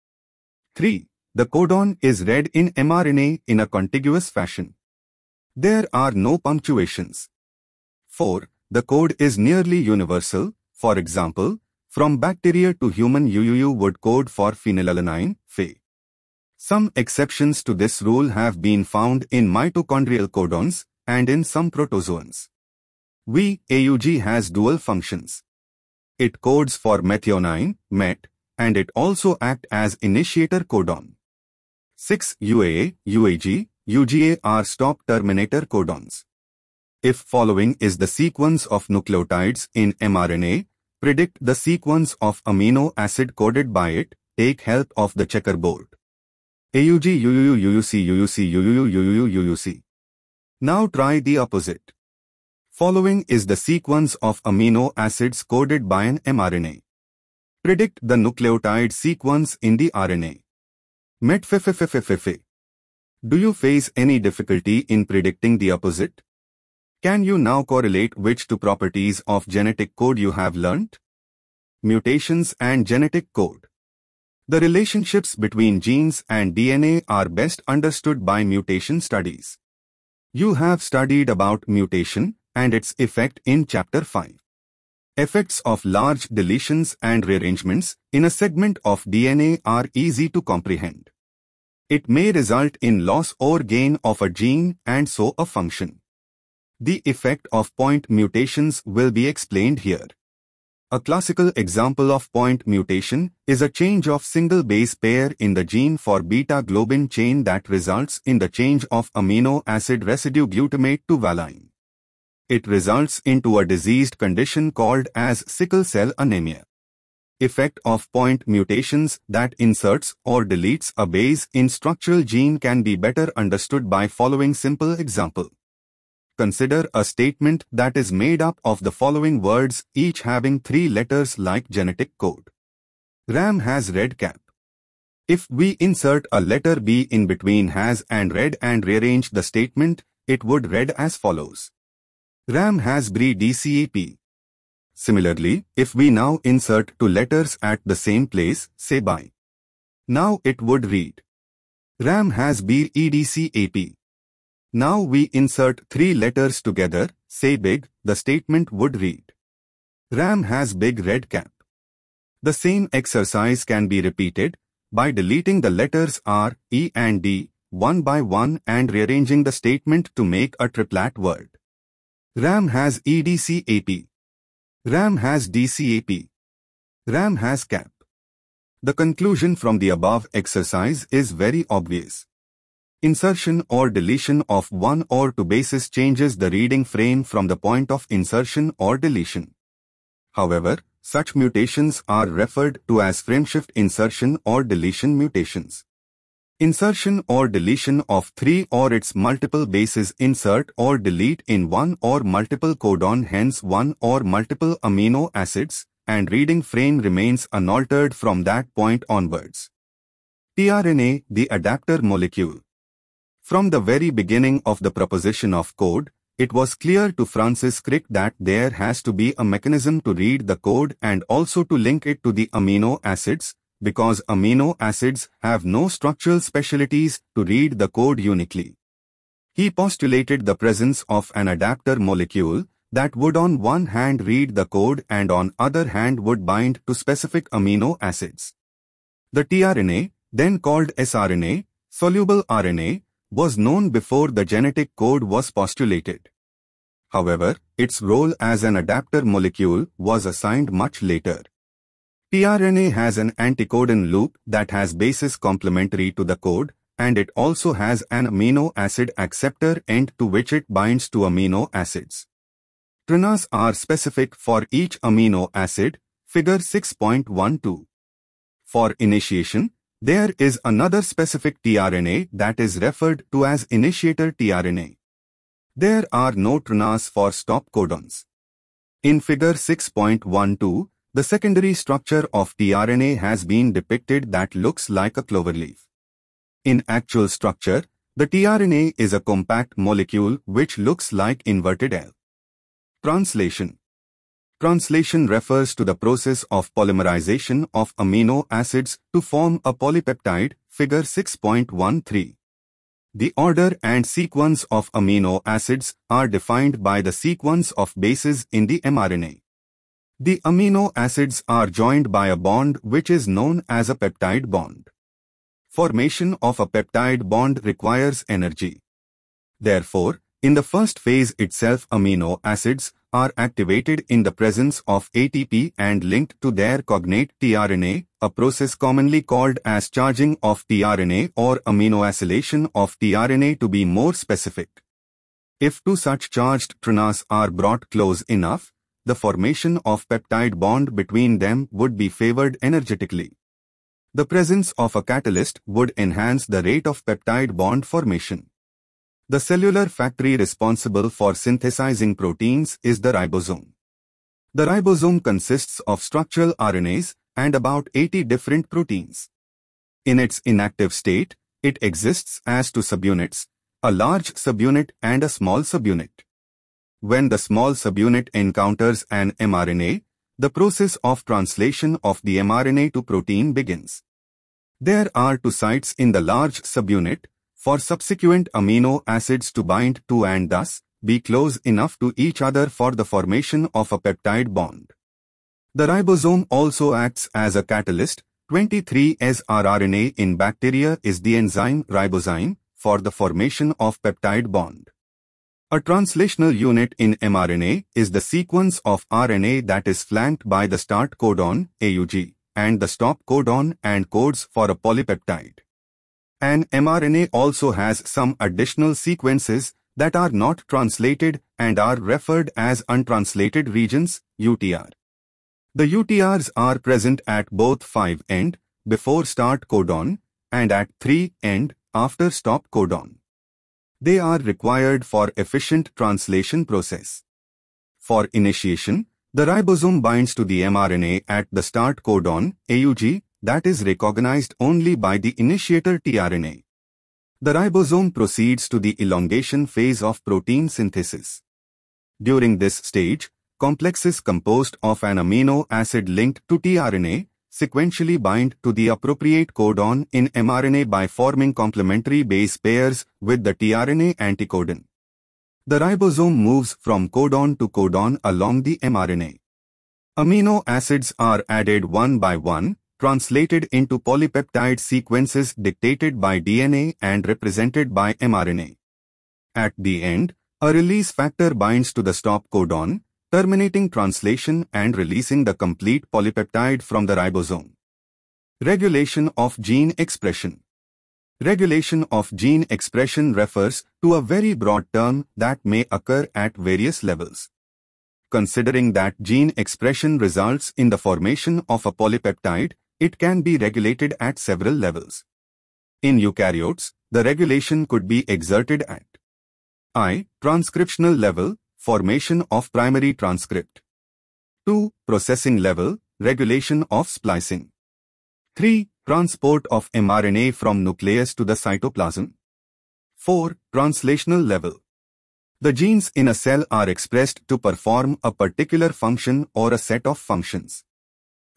3. The codon is read in mRNA in a contiguous fashion. There are no punctuations. 4. The code is nearly universal, for example, from bacteria to human UUU would code for phenylalanine, Phe. Some exceptions to this rule have been found in mitochondrial codons and in some protozoans. We AUG has dual functions. It codes for methionine, MET, and it also acts as initiator codon. 6 UAA, UAG, UGA are stop terminator codons. If following is the sequence of nucleotides in mRNA, predict the sequence of amino acid coded by it, take help of the checkerboard. AUG UUU UUC UUC UUU UUU UUC. Now try the opposite. Following is the sequence of amino acids coded by an mRNA. Predict the nucleotide sequence in the RNA. METFFFFFF. Do you face any difficulty in predicting the opposite? Can you now correlate which two properties of genetic code you have learnt? Mutations and genetic code. The relationships between genes and DNA are best understood by mutation studies. You have studied about mutation and its effect in Chapter 5. Effects of large deletions and rearrangements in a segment of DNA are easy to comprehend. It may result in loss or gain of a gene and so a function. The effect of point mutations will be explained here. A classical example of point mutation is a change of single base pair in the gene for beta-globin chain that results in the change of amino acid residue glutamate to valine. it results into a diseased condition called as sickle cell anemia. Effect of point mutations that inserts or deletes a base in structural gene can be better understood by following simple example. Consider a statement that is made up of the following words, each having three letters like genetic code. Ram has red cap. If we insert a letter B in between has and red and rearrange the statement, it would read as follows. Ram has BRI DCAP. Similarly, if we now insert two letters at the same place, say by. Now it would read. Ram has BIR EDCAP. Now we insert three letters together, say big, the statement would read. Ram has big red cap. The same exercise can be repeated by deleting the letters R, E and D one by one and rearranging the statement to make a triplet word. Ram has EDCAP. Ram has DCAP. Ram has cap. The conclusion from the above exercise is very obvious. Insertion or deletion of one or two bases changes the reading frame from the point of insertion or deletion. However, such mutations are referred to as frameshift insertion or deletion mutations. Insertion or deletion of three or its multiple bases insert or delete in one or multiple codon hence one or multiple amino acids and reading frame remains unaltered from that point onwards. tRNA, the adapter molecule, from the very beginning of the proposition of code, it was clear to Francis Crick that there has to be a mechanism to read the code and also to link it to the amino acids, because amino acids have no structural specialities to read the code uniquely. He postulated the presence of an adapter molecule that would on one hand read the code and on other hand would bind to specific amino acids. The tRNA, then called sRNA, soluble RNA, was known before the genetic code was postulated. However, its role as an adapter molecule was assigned much later. tRNA has an anticodon loop that has bases complementary to the code, and it also has an amino acid acceptor end to which it binds to amino acids. TRNAs are specific for each amino acid, figure 6.12. For initiation, there is another specific tRNA that is referred to as initiator tRNA. There are no TRNAs for stop codons. In figure 6.12, the secondary structure of tRNA has been depicted that looks like a cloverleaf. In actual structure, the tRNA is a compact molecule which looks like inverted L. Translation Translation refers to the process of polymerization of amino acids to form a polypeptide, figure 6.13. The order and sequence of amino acids are defined by the sequence of bases in the mRNA. The amino acids are joined by a bond which is known as a peptide bond. Formation of a peptide bond requires energy. Therefore, in the first phase itself amino acids are activated in the presence of ATP and linked to their cognate tRNA, a process commonly called as charging of tRNA or aminoacylation of tRNA to be more specific. If two such charged TRNAs are brought close enough, the formation of peptide bond between them would be favored energetically. The presence of a catalyst would enhance the rate of peptide bond formation. The cellular factory responsible for synthesizing proteins is the ribosome. The ribosome consists of structural RNAs and about 80 different proteins. In its inactive state, it exists as two subunits, a large subunit and a small subunit. When the small subunit encounters an mRNA, the process of translation of the mRNA to protein begins. There are two sites in the large subunit, for subsequent amino acids to bind to and thus be close enough to each other for the formation of a peptide bond. The ribosome also acts as a catalyst. 23S-rRNA in bacteria is the enzyme ribozyme for the formation of peptide bond. A translational unit in mRNA is the sequence of RNA that is flanked by the start codon, AUG, and the stop codon and codes for a polypeptide. An mRNA also has some additional sequences that are not translated and are referred as untranslated regions, UTR. The UTRs are present at both 5 end, before start codon, and at 3 end, after stop codon. They are required for efficient translation process. For initiation, the ribosome binds to the mRNA at the start codon, AUG, that is recognized only by the initiator tRNA. The ribosome proceeds to the elongation phase of protein synthesis. During this stage, complexes composed of an amino acid linked to tRNA sequentially bind to the appropriate codon in mRNA by forming complementary base pairs with the tRNA anticodon. The ribosome moves from codon to codon along the mRNA. Amino acids are added one by one, translated into polypeptide sequences dictated by DNA and represented by mRNA. At the end, a release factor binds to the stop codon, terminating translation and releasing the complete polypeptide from the ribosome. Regulation of gene expression. Regulation of gene expression refers to a very broad term that may occur at various levels. Considering that gene expression results in the formation of a polypeptide, it can be regulated at several levels. In eukaryotes, the regulation could be exerted at I. Transcriptional level formation of primary transcript. 2. Processing level, regulation of splicing. 3. Transport of mRNA from nucleus to the cytoplasm. 4. Translational level. The genes in a cell are expressed to perform a particular function or a set of functions.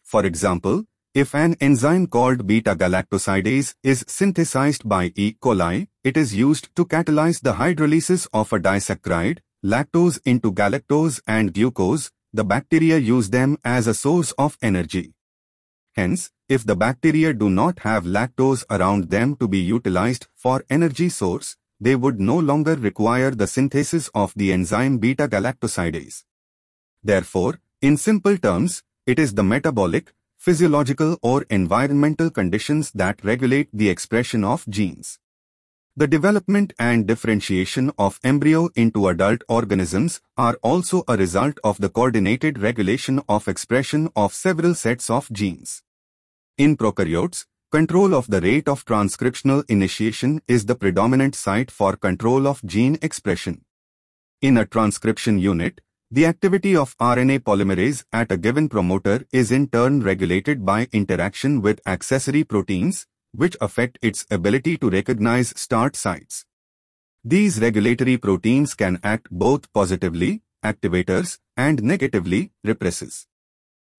For example, if an enzyme called beta-galactosidase is synthesized by E. coli, it is used to catalyze the hydrolysis of a disaccharide, lactose into galactose and glucose, the bacteria use them as a source of energy. Hence, if the bacteria do not have lactose around them to be utilized for energy source, they would no longer require the synthesis of the enzyme beta-galactosidase. Therefore, in simple terms, it is the metabolic, physiological or environmental conditions that regulate the expression of genes. The development and differentiation of embryo into adult organisms are also a result of the coordinated regulation of expression of several sets of genes. In prokaryotes, control of the rate of transcriptional initiation is the predominant site for control of gene expression. In a transcription unit, the activity of RNA polymerase at a given promoter is in turn regulated by interaction with accessory proteins, which affect its ability to recognize start sites. These regulatory proteins can act both positively, activators, and negatively, repressors.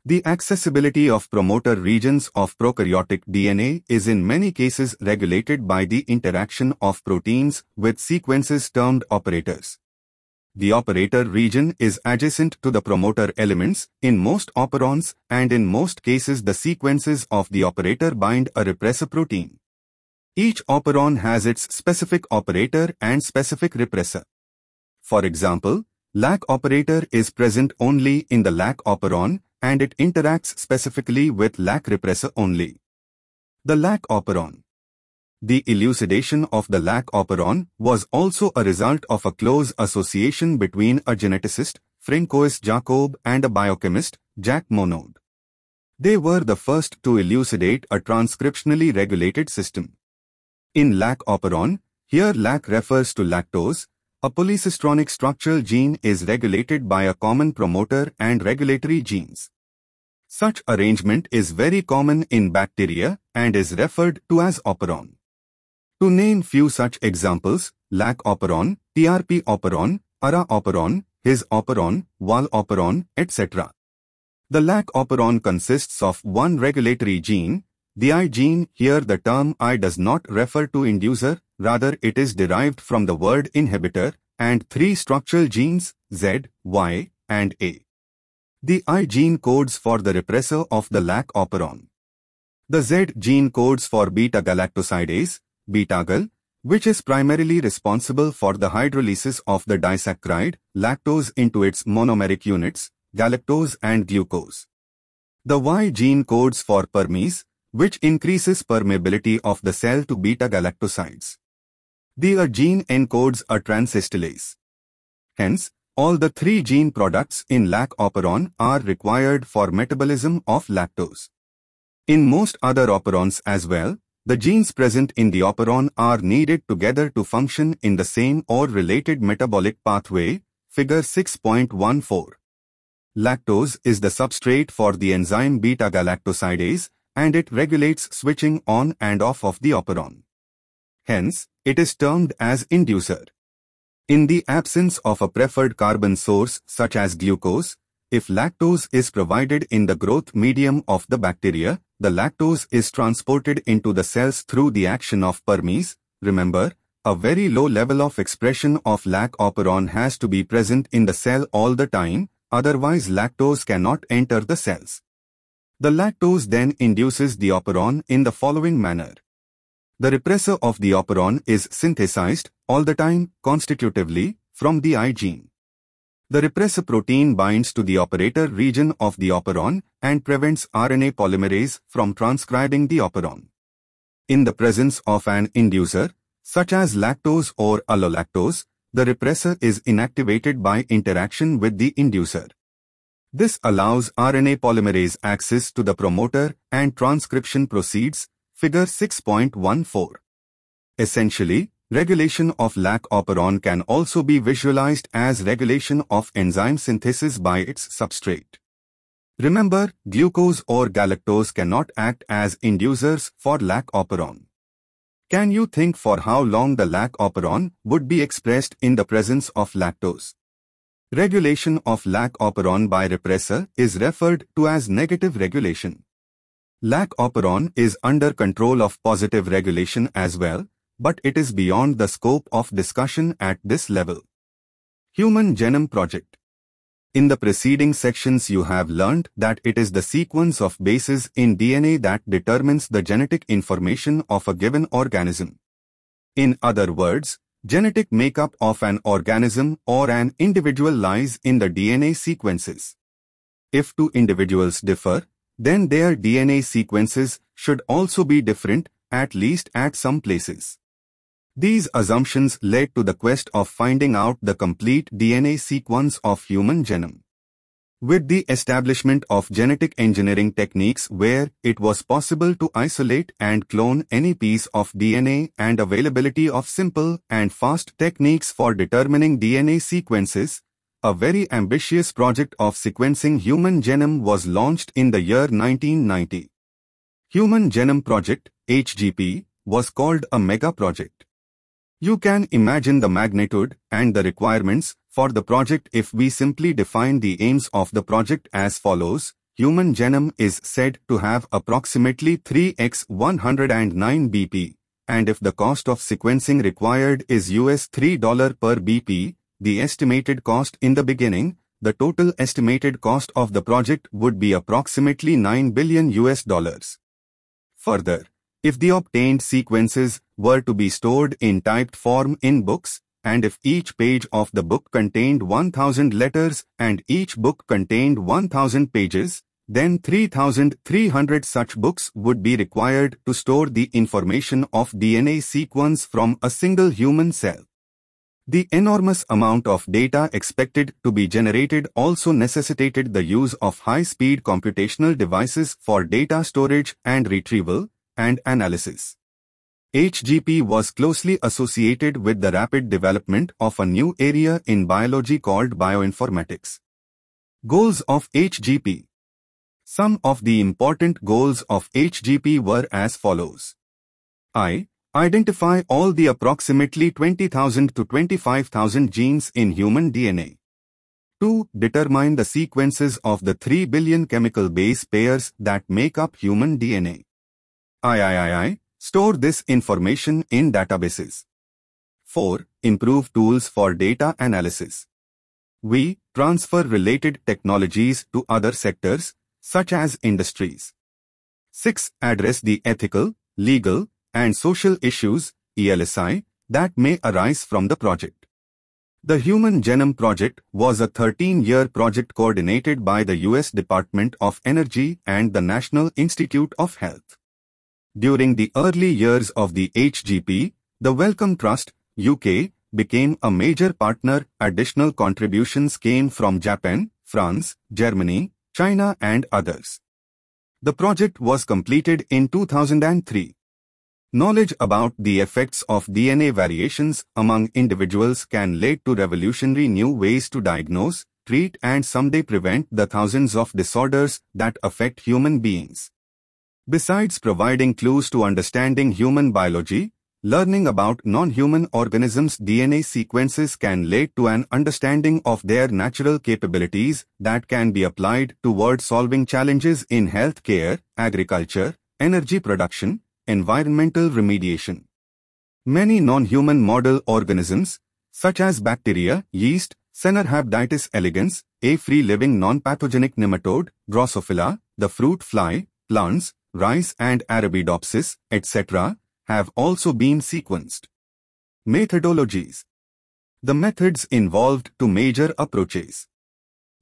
The accessibility of promoter regions of prokaryotic DNA is in many cases regulated by the interaction of proteins with sequences termed operators. The operator region is adjacent to the promoter elements in most operons and in most cases the sequences of the operator bind a repressor protein. Each operon has its specific operator and specific repressor. For example, LAC operator is present only in the LAC operon and it interacts specifically with LAC repressor only. The LAC operon the elucidation of the LAC operon was also a result of a close association between a geneticist, Francois Jacob, and a biochemist, Jacques Monod. They were the first to elucidate a transcriptionally regulated system. In LAC operon, here LAC refers to lactose, a polycistronic structural gene is regulated by a common promoter and regulatory genes. Such arrangement is very common in bacteria and is referred to as operon. To name few such examples, LAC operon, TRP operon, ARA operon, HIS operon, VAL operon, etc. The LAC operon consists of one regulatory gene, the I gene, here the term I does not refer to inducer, rather it is derived from the word inhibitor, and three structural genes, Z, Y, and A. The I gene codes for the repressor of the LAC operon. The Z gene codes for beta-galactosidase, beta-gal, which is primarily responsible for the hydrolysis of the disaccharide, lactose into its monomeric units, galactose and glucose. The Y gene codes for permease, which increases permeability of the cell to beta-galactosides. The gene encodes a transacetylase. Hence, all the three gene products in lac operon are required for metabolism of lactose. In most other operons as well, the genes present in the operon are needed together to function in the same or related metabolic pathway, figure 6.14. Lactose is the substrate for the enzyme beta-galactosidase and it regulates switching on and off of the operon. Hence, it is termed as inducer. In the absence of a preferred carbon source such as glucose, if lactose is provided in the growth medium of the bacteria, the lactose is transported into the cells through the action of permease. Remember, a very low level of expression of lac operon has to be present in the cell all the time, otherwise lactose cannot enter the cells. The lactose then induces the operon in the following manner. The repressor of the operon is synthesized, all the time, constitutively, from the I gene. The repressor protein binds to the operator region of the operon and prevents RNA polymerase from transcribing the operon. In the presence of an inducer, such as lactose or allolactose, the repressor is inactivated by interaction with the inducer. This allows RNA polymerase access to the promoter and transcription proceeds, figure 6.14. Essentially, Regulation of lac operon can also be visualized as regulation of enzyme synthesis by its substrate. Remember, glucose or galactose cannot act as inducers for lac operon. Can you think for how long the lac operon would be expressed in the presence of lactose? Regulation of lac operon by repressor is referred to as negative regulation. Lac operon is under control of positive regulation as well, but it is beyond the scope of discussion at this level. Human Genome Project In the preceding sections you have learned that it is the sequence of bases in DNA that determines the genetic information of a given organism. In other words, genetic makeup of an organism or an individual lies in the DNA sequences. If two individuals differ, then their DNA sequences should also be different, at least at some places. These assumptions led to the quest of finding out the complete DNA sequence of human genome. With the establishment of genetic engineering techniques where it was possible to isolate and clone any piece of DNA and availability of simple and fast techniques for determining DNA sequences, a very ambitious project of sequencing human genome was launched in the year 1990. Human Genome Project, HGP, was called a mega project. You can imagine the magnitude and the requirements for the project if we simply define the aims of the project as follows. Human genome is said to have approximately 3x 109 BP, and if the cost of sequencing required is US $3 per BP, the estimated cost in the beginning, the total estimated cost of the project would be approximately 9 billion US dollars. Further, if the obtained sequences were to be stored in typed form in books, and if each page of the book contained 1000 letters and each book contained 1000 pages, then 3300 such books would be required to store the information of DNA sequence from a single human cell. The enormous amount of data expected to be generated also necessitated the use of high-speed computational devices for data storage and retrieval, and analysis. HGP was closely associated with the rapid development of a new area in biology called bioinformatics. Goals of HGP Some of the important goals of HGP were as follows. I. Identify all the approximately 20,000 to 25,000 genes in human DNA. 2. Determine the sequences of the 3 billion chemical base pairs that make up human DNA. III. Store this information in databases. 4. Improve tools for data analysis. We transfer related technologies to other sectors, such as industries. 6. Address the ethical, legal, and social issues, ELSI, that may arise from the project. The Human Genome Project was a 13-year project coordinated by the U.S. Department of Energy and the National Institute of Health. During the early years of the HGP, the Wellcome Trust, UK, became a major partner. Additional contributions came from Japan, France, Germany, China and others. The project was completed in 2003. Knowledge about the effects of DNA variations among individuals can lead to revolutionary new ways to diagnose, treat and someday prevent the thousands of disorders that affect human beings. Besides providing clues to understanding human biology, learning about non-human organisms' DNA sequences can lead to an understanding of their natural capabilities that can be applied toward solving challenges in healthcare, agriculture, energy production, environmental remediation. Many non-human model organisms, such as bacteria, yeast, Caenorhabditis elegans, a free-living non-pathogenic nematode, Drosophila, the fruit fly, plants, rice and Arabidopsis, etc., have also been sequenced. Methodologies The methods involved two major approaches.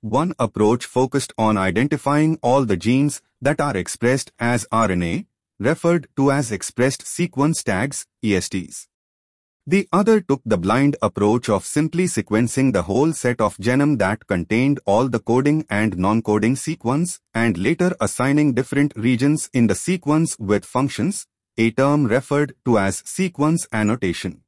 One approach focused on identifying all the genes that are expressed as RNA, referred to as expressed sequence tags, ESTs. The other took the blind approach of simply sequencing the whole set of genome that contained all the coding and non-coding sequence and later assigning different regions in the sequence with functions, a term referred to as sequence annotation.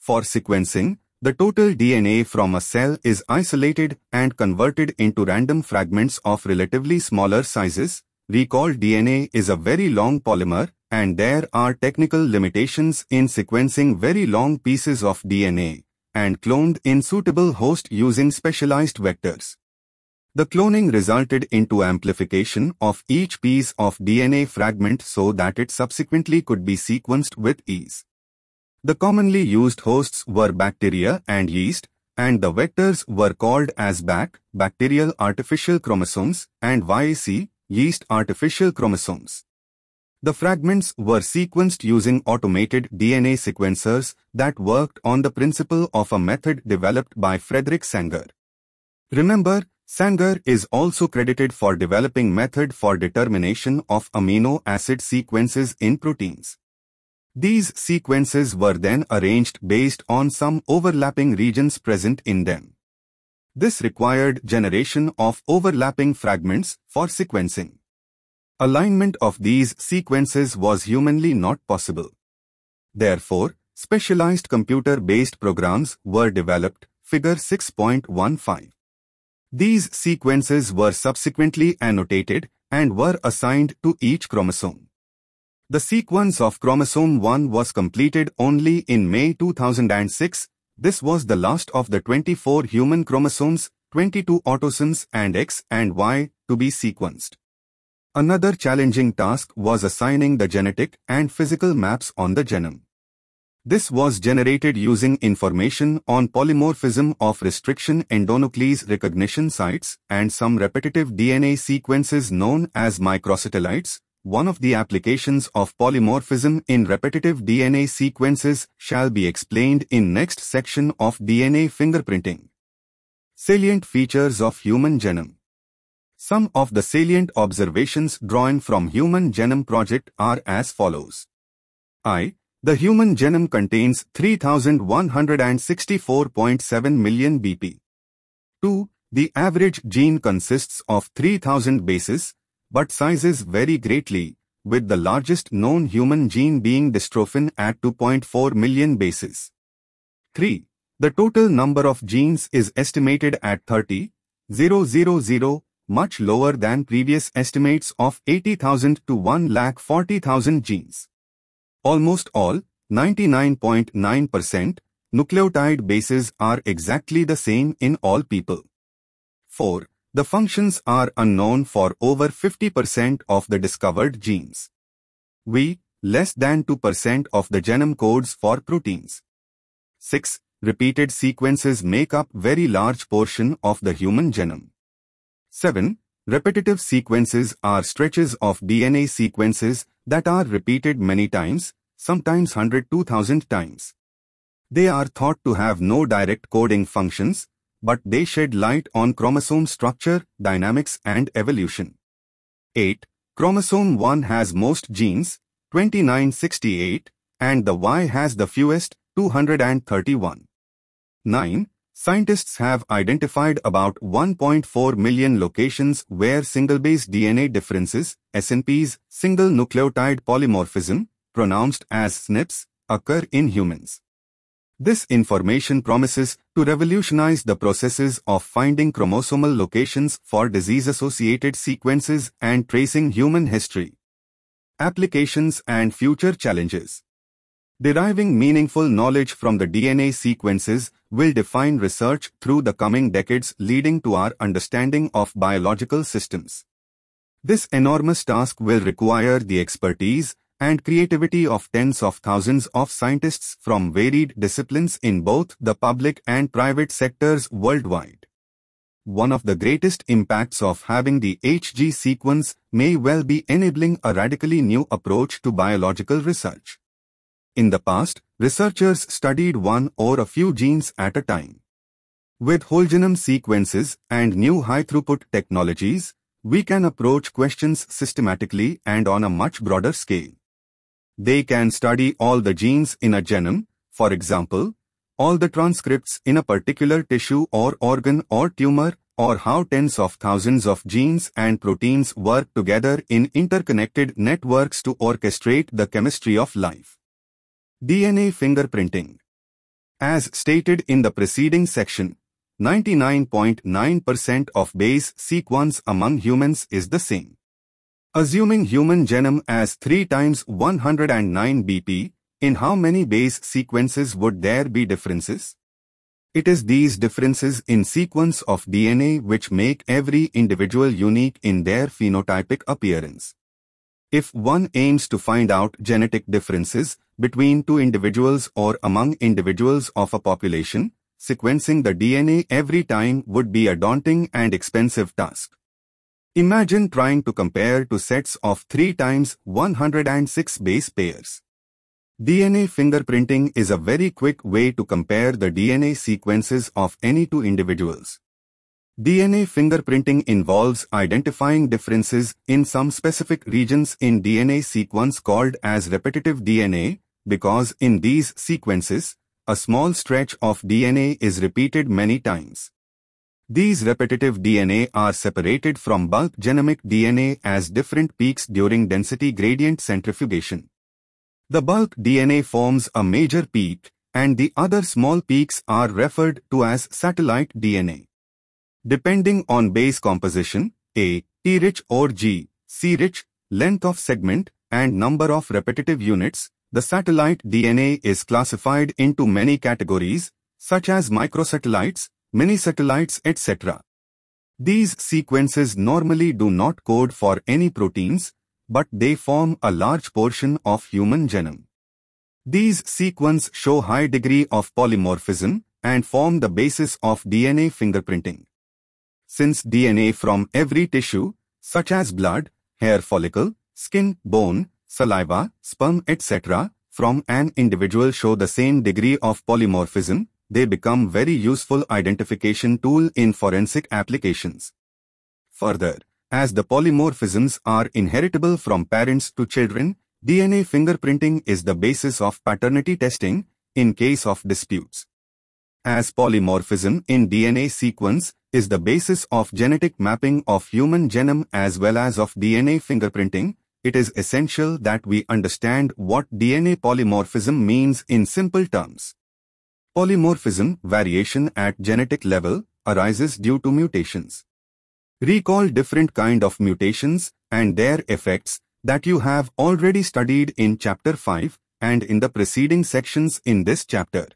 For sequencing, the total DNA from a cell is isolated and converted into random fragments of relatively smaller sizes. Recall DNA is a very long polymer and there are technical limitations in sequencing very long pieces of DNA and cloned in suitable host using specialized vectors. The cloning resulted into amplification of each piece of DNA fragment so that it subsequently could be sequenced with ease. The commonly used hosts were bacteria and yeast, and the vectors were called as BAC, bacterial artificial chromosomes, and YAC, yeast artificial chromosomes. The fragments were sequenced using automated DNA sequencers that worked on the principle of a method developed by Frederick Sanger. Remember, Sanger is also credited for developing method for determination of amino acid sequences in proteins. These sequences were then arranged based on some overlapping regions present in them. This required generation of overlapping fragments for sequencing. Alignment of these sequences was humanly not possible. Therefore, specialized computer-based programs were developed, figure 6.15. These sequences were subsequently annotated and were assigned to each chromosome. The sequence of chromosome 1 was completed only in May 2006. This was the last of the 24 human chromosomes, 22 autosomes and X and Y, to be sequenced. Another challenging task was assigning the genetic and physical maps on the genome. This was generated using information on polymorphism of restriction endonuclease recognition sites and some repetitive DNA sequences known as microsatellites. One of the applications of polymorphism in repetitive DNA sequences shall be explained in next section of DNA fingerprinting. Salient features of human genome some of the salient observations drawn from Human Genome Project are as follows. I. The human genome contains 3164.7 million BP. 2. The average gene consists of 3000 bases, but sizes vary greatly, with the largest known human gene being dystrophin at 2.4 million bases. 3. The total number of genes is estimated at 30, 000, much lower than previous estimates of 80,000 to 1,40,000 genes. Almost all, 99.9%, nucleotide bases are exactly the same in all people. 4. The functions are unknown for over 50% of the discovered genes. We, less than 2% of the genome codes for proteins. 6. Repeated sequences make up very large portion of the human genome. 7. Repetitive sequences are stretches of DNA sequences that are repeated many times, sometimes 100 to 1000 times. They are thought to have no direct coding functions, but they shed light on chromosome structure, dynamics and evolution. 8. Chromosome 1 has most genes, 2968, and the Y has the fewest, 231. 9. Scientists have identified about 1.4 million locations where single-base DNA differences, SNPs, single nucleotide polymorphism, pronounced as snips, occur in humans. This information promises to revolutionize the processes of finding chromosomal locations for disease-associated sequences and tracing human history. Applications and future challenges. Deriving meaningful knowledge from the DNA sequences will define research through the coming decades leading to our understanding of biological systems. This enormous task will require the expertise and creativity of tens of thousands of scientists from varied disciplines in both the public and private sectors worldwide. One of the greatest impacts of having the HG sequence may well be enabling a radically new approach to biological research. In the past, researchers studied one or a few genes at a time. With whole genome sequences and new high-throughput technologies, we can approach questions systematically and on a much broader scale. They can study all the genes in a genome, for example, all the transcripts in a particular tissue or organ or tumor, or how tens of thousands of genes and proteins work together in interconnected networks to orchestrate the chemistry of life. DNA fingerprinting. As stated in the preceding section, 99.9% of base sequence among humans is the same. Assuming human genome as 3 times 109 BP, in how many base sequences would there be differences? It is these differences in sequence of DNA which make every individual unique in their phenotypic appearance. If one aims to find out genetic differences between two individuals or among individuals of a population, sequencing the DNA every time would be a daunting and expensive task. Imagine trying to compare two sets of 3 times 106 base pairs. DNA fingerprinting is a very quick way to compare the DNA sequences of any two individuals. DNA fingerprinting involves identifying differences in some specific regions in DNA sequence called as repetitive DNA, because in these sequences, a small stretch of DNA is repeated many times. These repetitive DNA are separated from bulk genomic DNA as different peaks during density gradient centrifugation. The bulk DNA forms a major peak, and the other small peaks are referred to as satellite DNA. Depending on base composition, A, T-rich or G, C-rich, length of segment, and number of repetitive units, the satellite DNA is classified into many categories, such as microsatellites, mini-satellites, etc. These sequences normally do not code for any proteins, but they form a large portion of human genome. These sequences show high degree of polymorphism and form the basis of DNA fingerprinting. Since DNA from every tissue, such as blood, hair follicle, skin, bone, saliva, sperm, etc., from an individual show the same degree of polymorphism, they become very useful identification tool in forensic applications. Further, as the polymorphisms are inheritable from parents to children, DNA fingerprinting is the basis of paternity testing in case of disputes. As polymorphism in DNA sequence is the basis of genetic mapping of human genome as well as of DNA fingerprinting, it is essential that we understand what DNA polymorphism means in simple terms. Polymorphism variation at genetic level arises due to mutations. Recall different kind of mutations and their effects that you have already studied in chapter 5 and in the preceding sections in this chapter.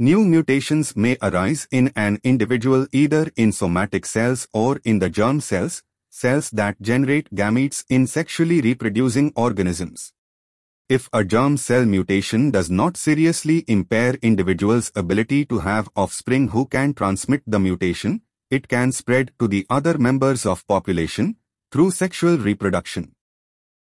New mutations may arise in an individual either in somatic cells or in the germ cells, cells that generate gametes in sexually reproducing organisms. If a germ cell mutation does not seriously impair individual's ability to have offspring who can transmit the mutation, it can spread to the other members of population through sexual reproduction.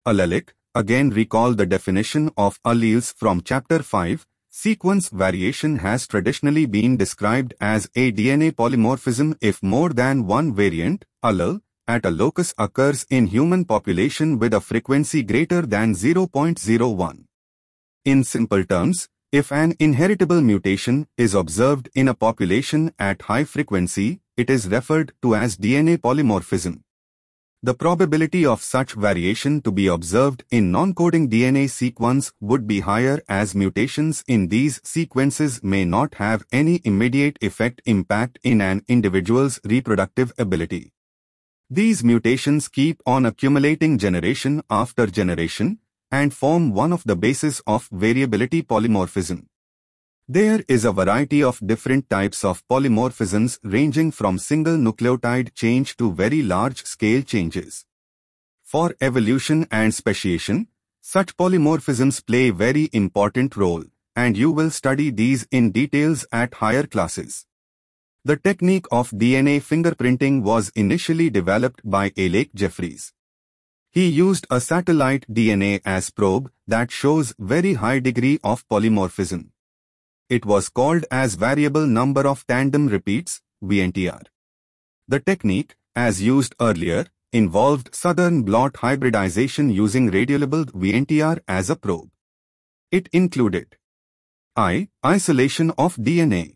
Allelic, again recall the definition of alleles from chapter 5, Sequence variation has traditionally been described as a DNA polymorphism if more than one variant, allele, at a locus occurs in human population with a frequency greater than 0.01. In simple terms, If an inheritable mutation is observed in a population at high frequency, it is referred to as DNA polymorphism. The probability of such variation to be observed in non-coding DNA sequence would be higher as mutations in these sequences may not have any immediate effect impact in an individual's reproductive ability. These mutations keep on accumulating generation after generation and form one of the bases of variability polymorphism. There is a variety of different types of polymorphisms ranging from single nucleotide change to very large-scale changes. For evolution and speciation, such polymorphisms play very important role, and you will study these in details at higher classes. The technique of DNA fingerprinting was initially developed by Alec Jeffreys. He used a satellite DNA as probe that shows very high degree of polymorphism. It was called as variable number of tandem repeats, VNTR. The technique, as used earlier, involved southern blot hybridization using radiolabeled VNTR as a probe. It included I. Isolation of DNA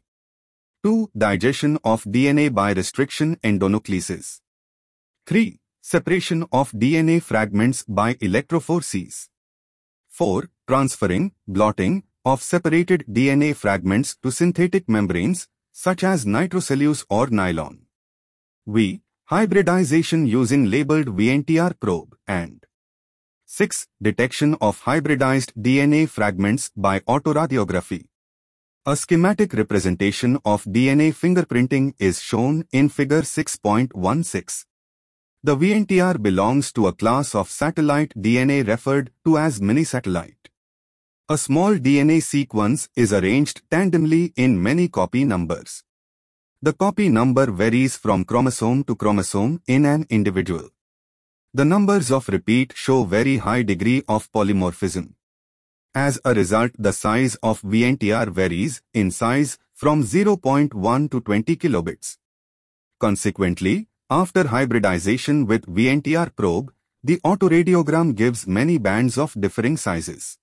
2. Digestion of DNA by restriction endonucleases 3. Separation of DNA fragments by electrophoresis 4. Transferring, blotting, of separated DNA fragments to synthetic membranes, such as nitrocellulose or nylon. V. Hybridization using labeled VNTR probe and 6. Detection of hybridized DNA fragments by autoradiography. A schematic representation of DNA fingerprinting is shown in Figure 6.16. The VNTR belongs to a class of satellite DNA referred to as mini-satellite. A small DNA sequence is arranged tandemly in many copy numbers. The copy number varies from chromosome to chromosome in an individual. The numbers of repeat show very high degree of polymorphism. As a result, the size of VNTR varies in size from 0.1 to 20 kilobases. Consequently, after hybridization with VNTR probe, the autoradiogram gives many bands of differing sizes.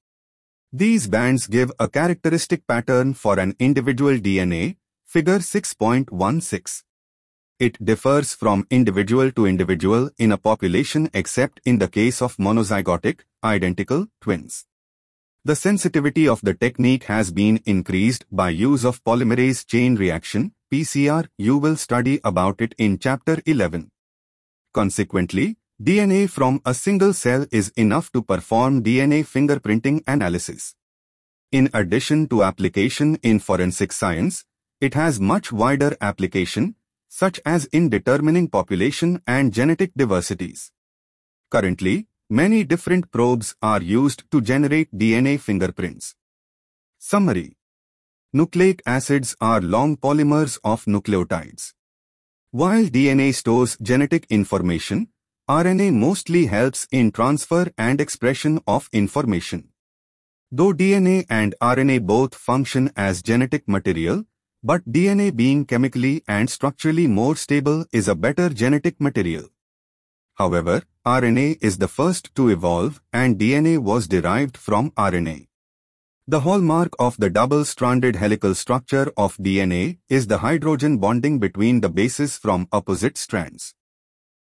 These bands give a characteristic pattern for an individual DNA, figure 6.16. It differs from individual to individual in a population except in the case of monozygotic, identical twins. The sensitivity of the technique has been increased by use of polymerase chain reaction, PCR. You will study about it in chapter 11. Consequently, DNA from a single cell is enough to perform DNA fingerprinting analysis. In addition to application in forensic science, it has much wider application, such as in determining population and genetic diversities. Currently, many different probes are used to generate DNA fingerprints. Summary Nucleic acids are long polymers of nucleotides. While DNA stores genetic information, RNA mostly helps in transfer and expression of information. Though DNA and RNA both function as genetic material, but DNA being chemically and structurally more stable is a better genetic material. However, RNA is the first to evolve and DNA was derived from RNA. The hallmark of the double-stranded helical structure of DNA is the hydrogen bonding between the bases from opposite strands.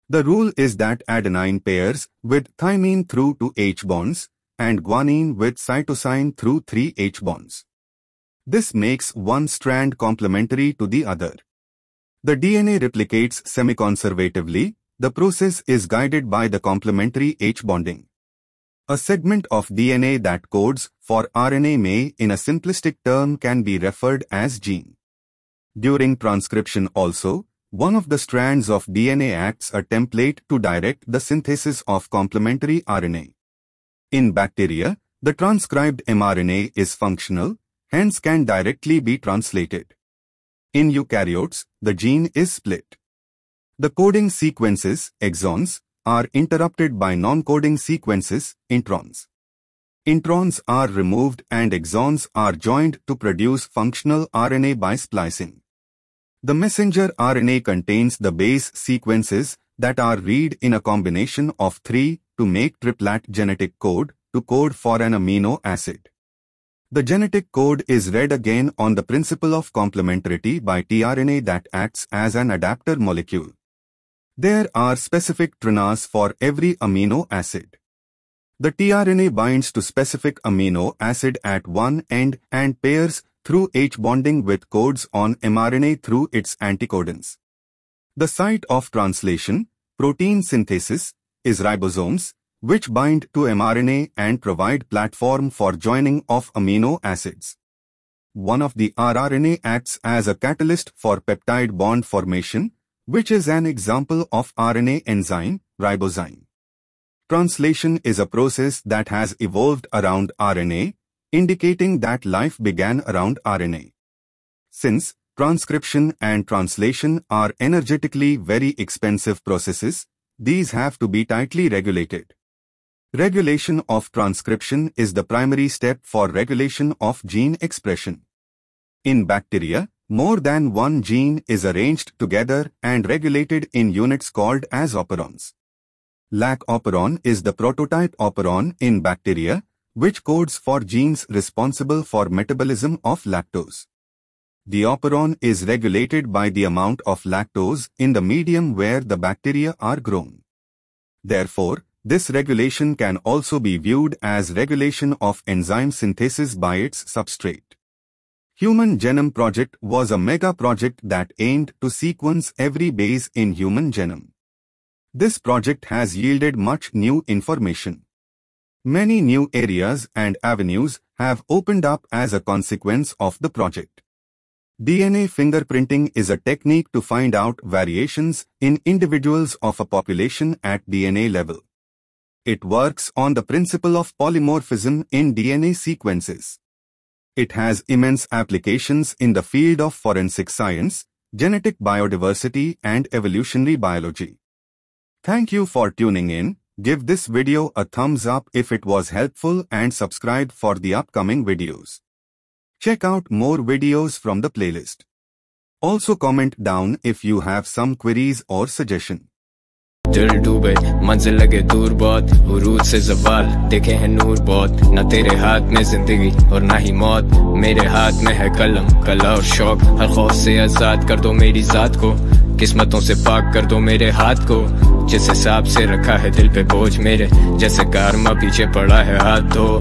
The rule is that adenine pairs with thymine through two H bonds and guanine with cytosine through three H bonds. This makes one strand complementary to the other. The DNA replicates semi-conservatively. The process is guided by the complementary H bonding. A segment of DNA that codes for RNA may in a simplistic term can be referred as gene. During transcription also, one of the strands of DNA acts a template to direct the synthesis of complementary RNA. In bacteria, the transcribed mRNA is functional, hence can directly be translated. In eukaryotes, the gene is split. The coding sequences, exons, are interrupted by non-coding sequences, introns. Introns are removed and exons are joined to produce functional RNA by splicing. The messenger RNA contains the base sequences that are read in a combination of three to make triplet genetic code to code for an amino acid. The genetic code is read again on the principle of complementarity by tRNA that acts as an adapter molecule. There are specific tRNAs for every amino acid. The tRNA binds to specific amino acid at one end and pairs through H bonding with codes on mRNA through its anticodons. The site of translation, protein synthesis, is ribosomes, which bind to mRNA and provide platform for joining of amino acids. One of the rRNA acts as a catalyst for peptide bond formation, which is an example of RNA enzyme, ribozyme. Translation is a process that has evolved around RNA, indicating that life began around RNA. Since transcription and translation are energetically very expensive processes, these have to be tightly regulated. Regulation of transcription is the primary step for regulation of gene expression. In bacteria, more than one gene is arranged together and regulated in units called as operons. Lac operon is the prototype operon in bacteria, which codes for genes responsible for metabolism of lactose. The operon is regulated by the amount of lactose in the medium where the bacteria are grown. Therefore, this regulation can also be viewed as regulation of enzyme synthesis by its substrate. Human Genome Project was a mega project that aimed to sequence every base in human genome. This project has yielded much new information. Many new areas and avenues have opened up as a consequence of the project. DNA fingerprinting is a technique to find out variations in individuals of a population at DNA level. It works on the principle of polymorphism in DNA sequences. It has immense applications in the field of forensic science, genetic biodiversity and evolutionary biology. Thank you for tuning in. Give this video a thumbs up if it was helpful and subscribe for the upcoming videos. Check out more videos from the playlist. Also comment down if you have some queries or suggestion. दिल डूबे मंजिल लगे दूर बहुत उरूज से जवाल देखे हैं नूर बहुत न तेरे हाथ में ज़िंदगी और ना ही मौत मेरे हाथ में है कलम कला और शौक हर खौफ से आज़ाद कर दो मेरी जात को किस्मतों से पाक कर दो मेरे हाथ को। जिस हिसाब से रखा है दिल पे बोझ मेरे, जैसे कारमा पीछे पड़ा है हाथ। धो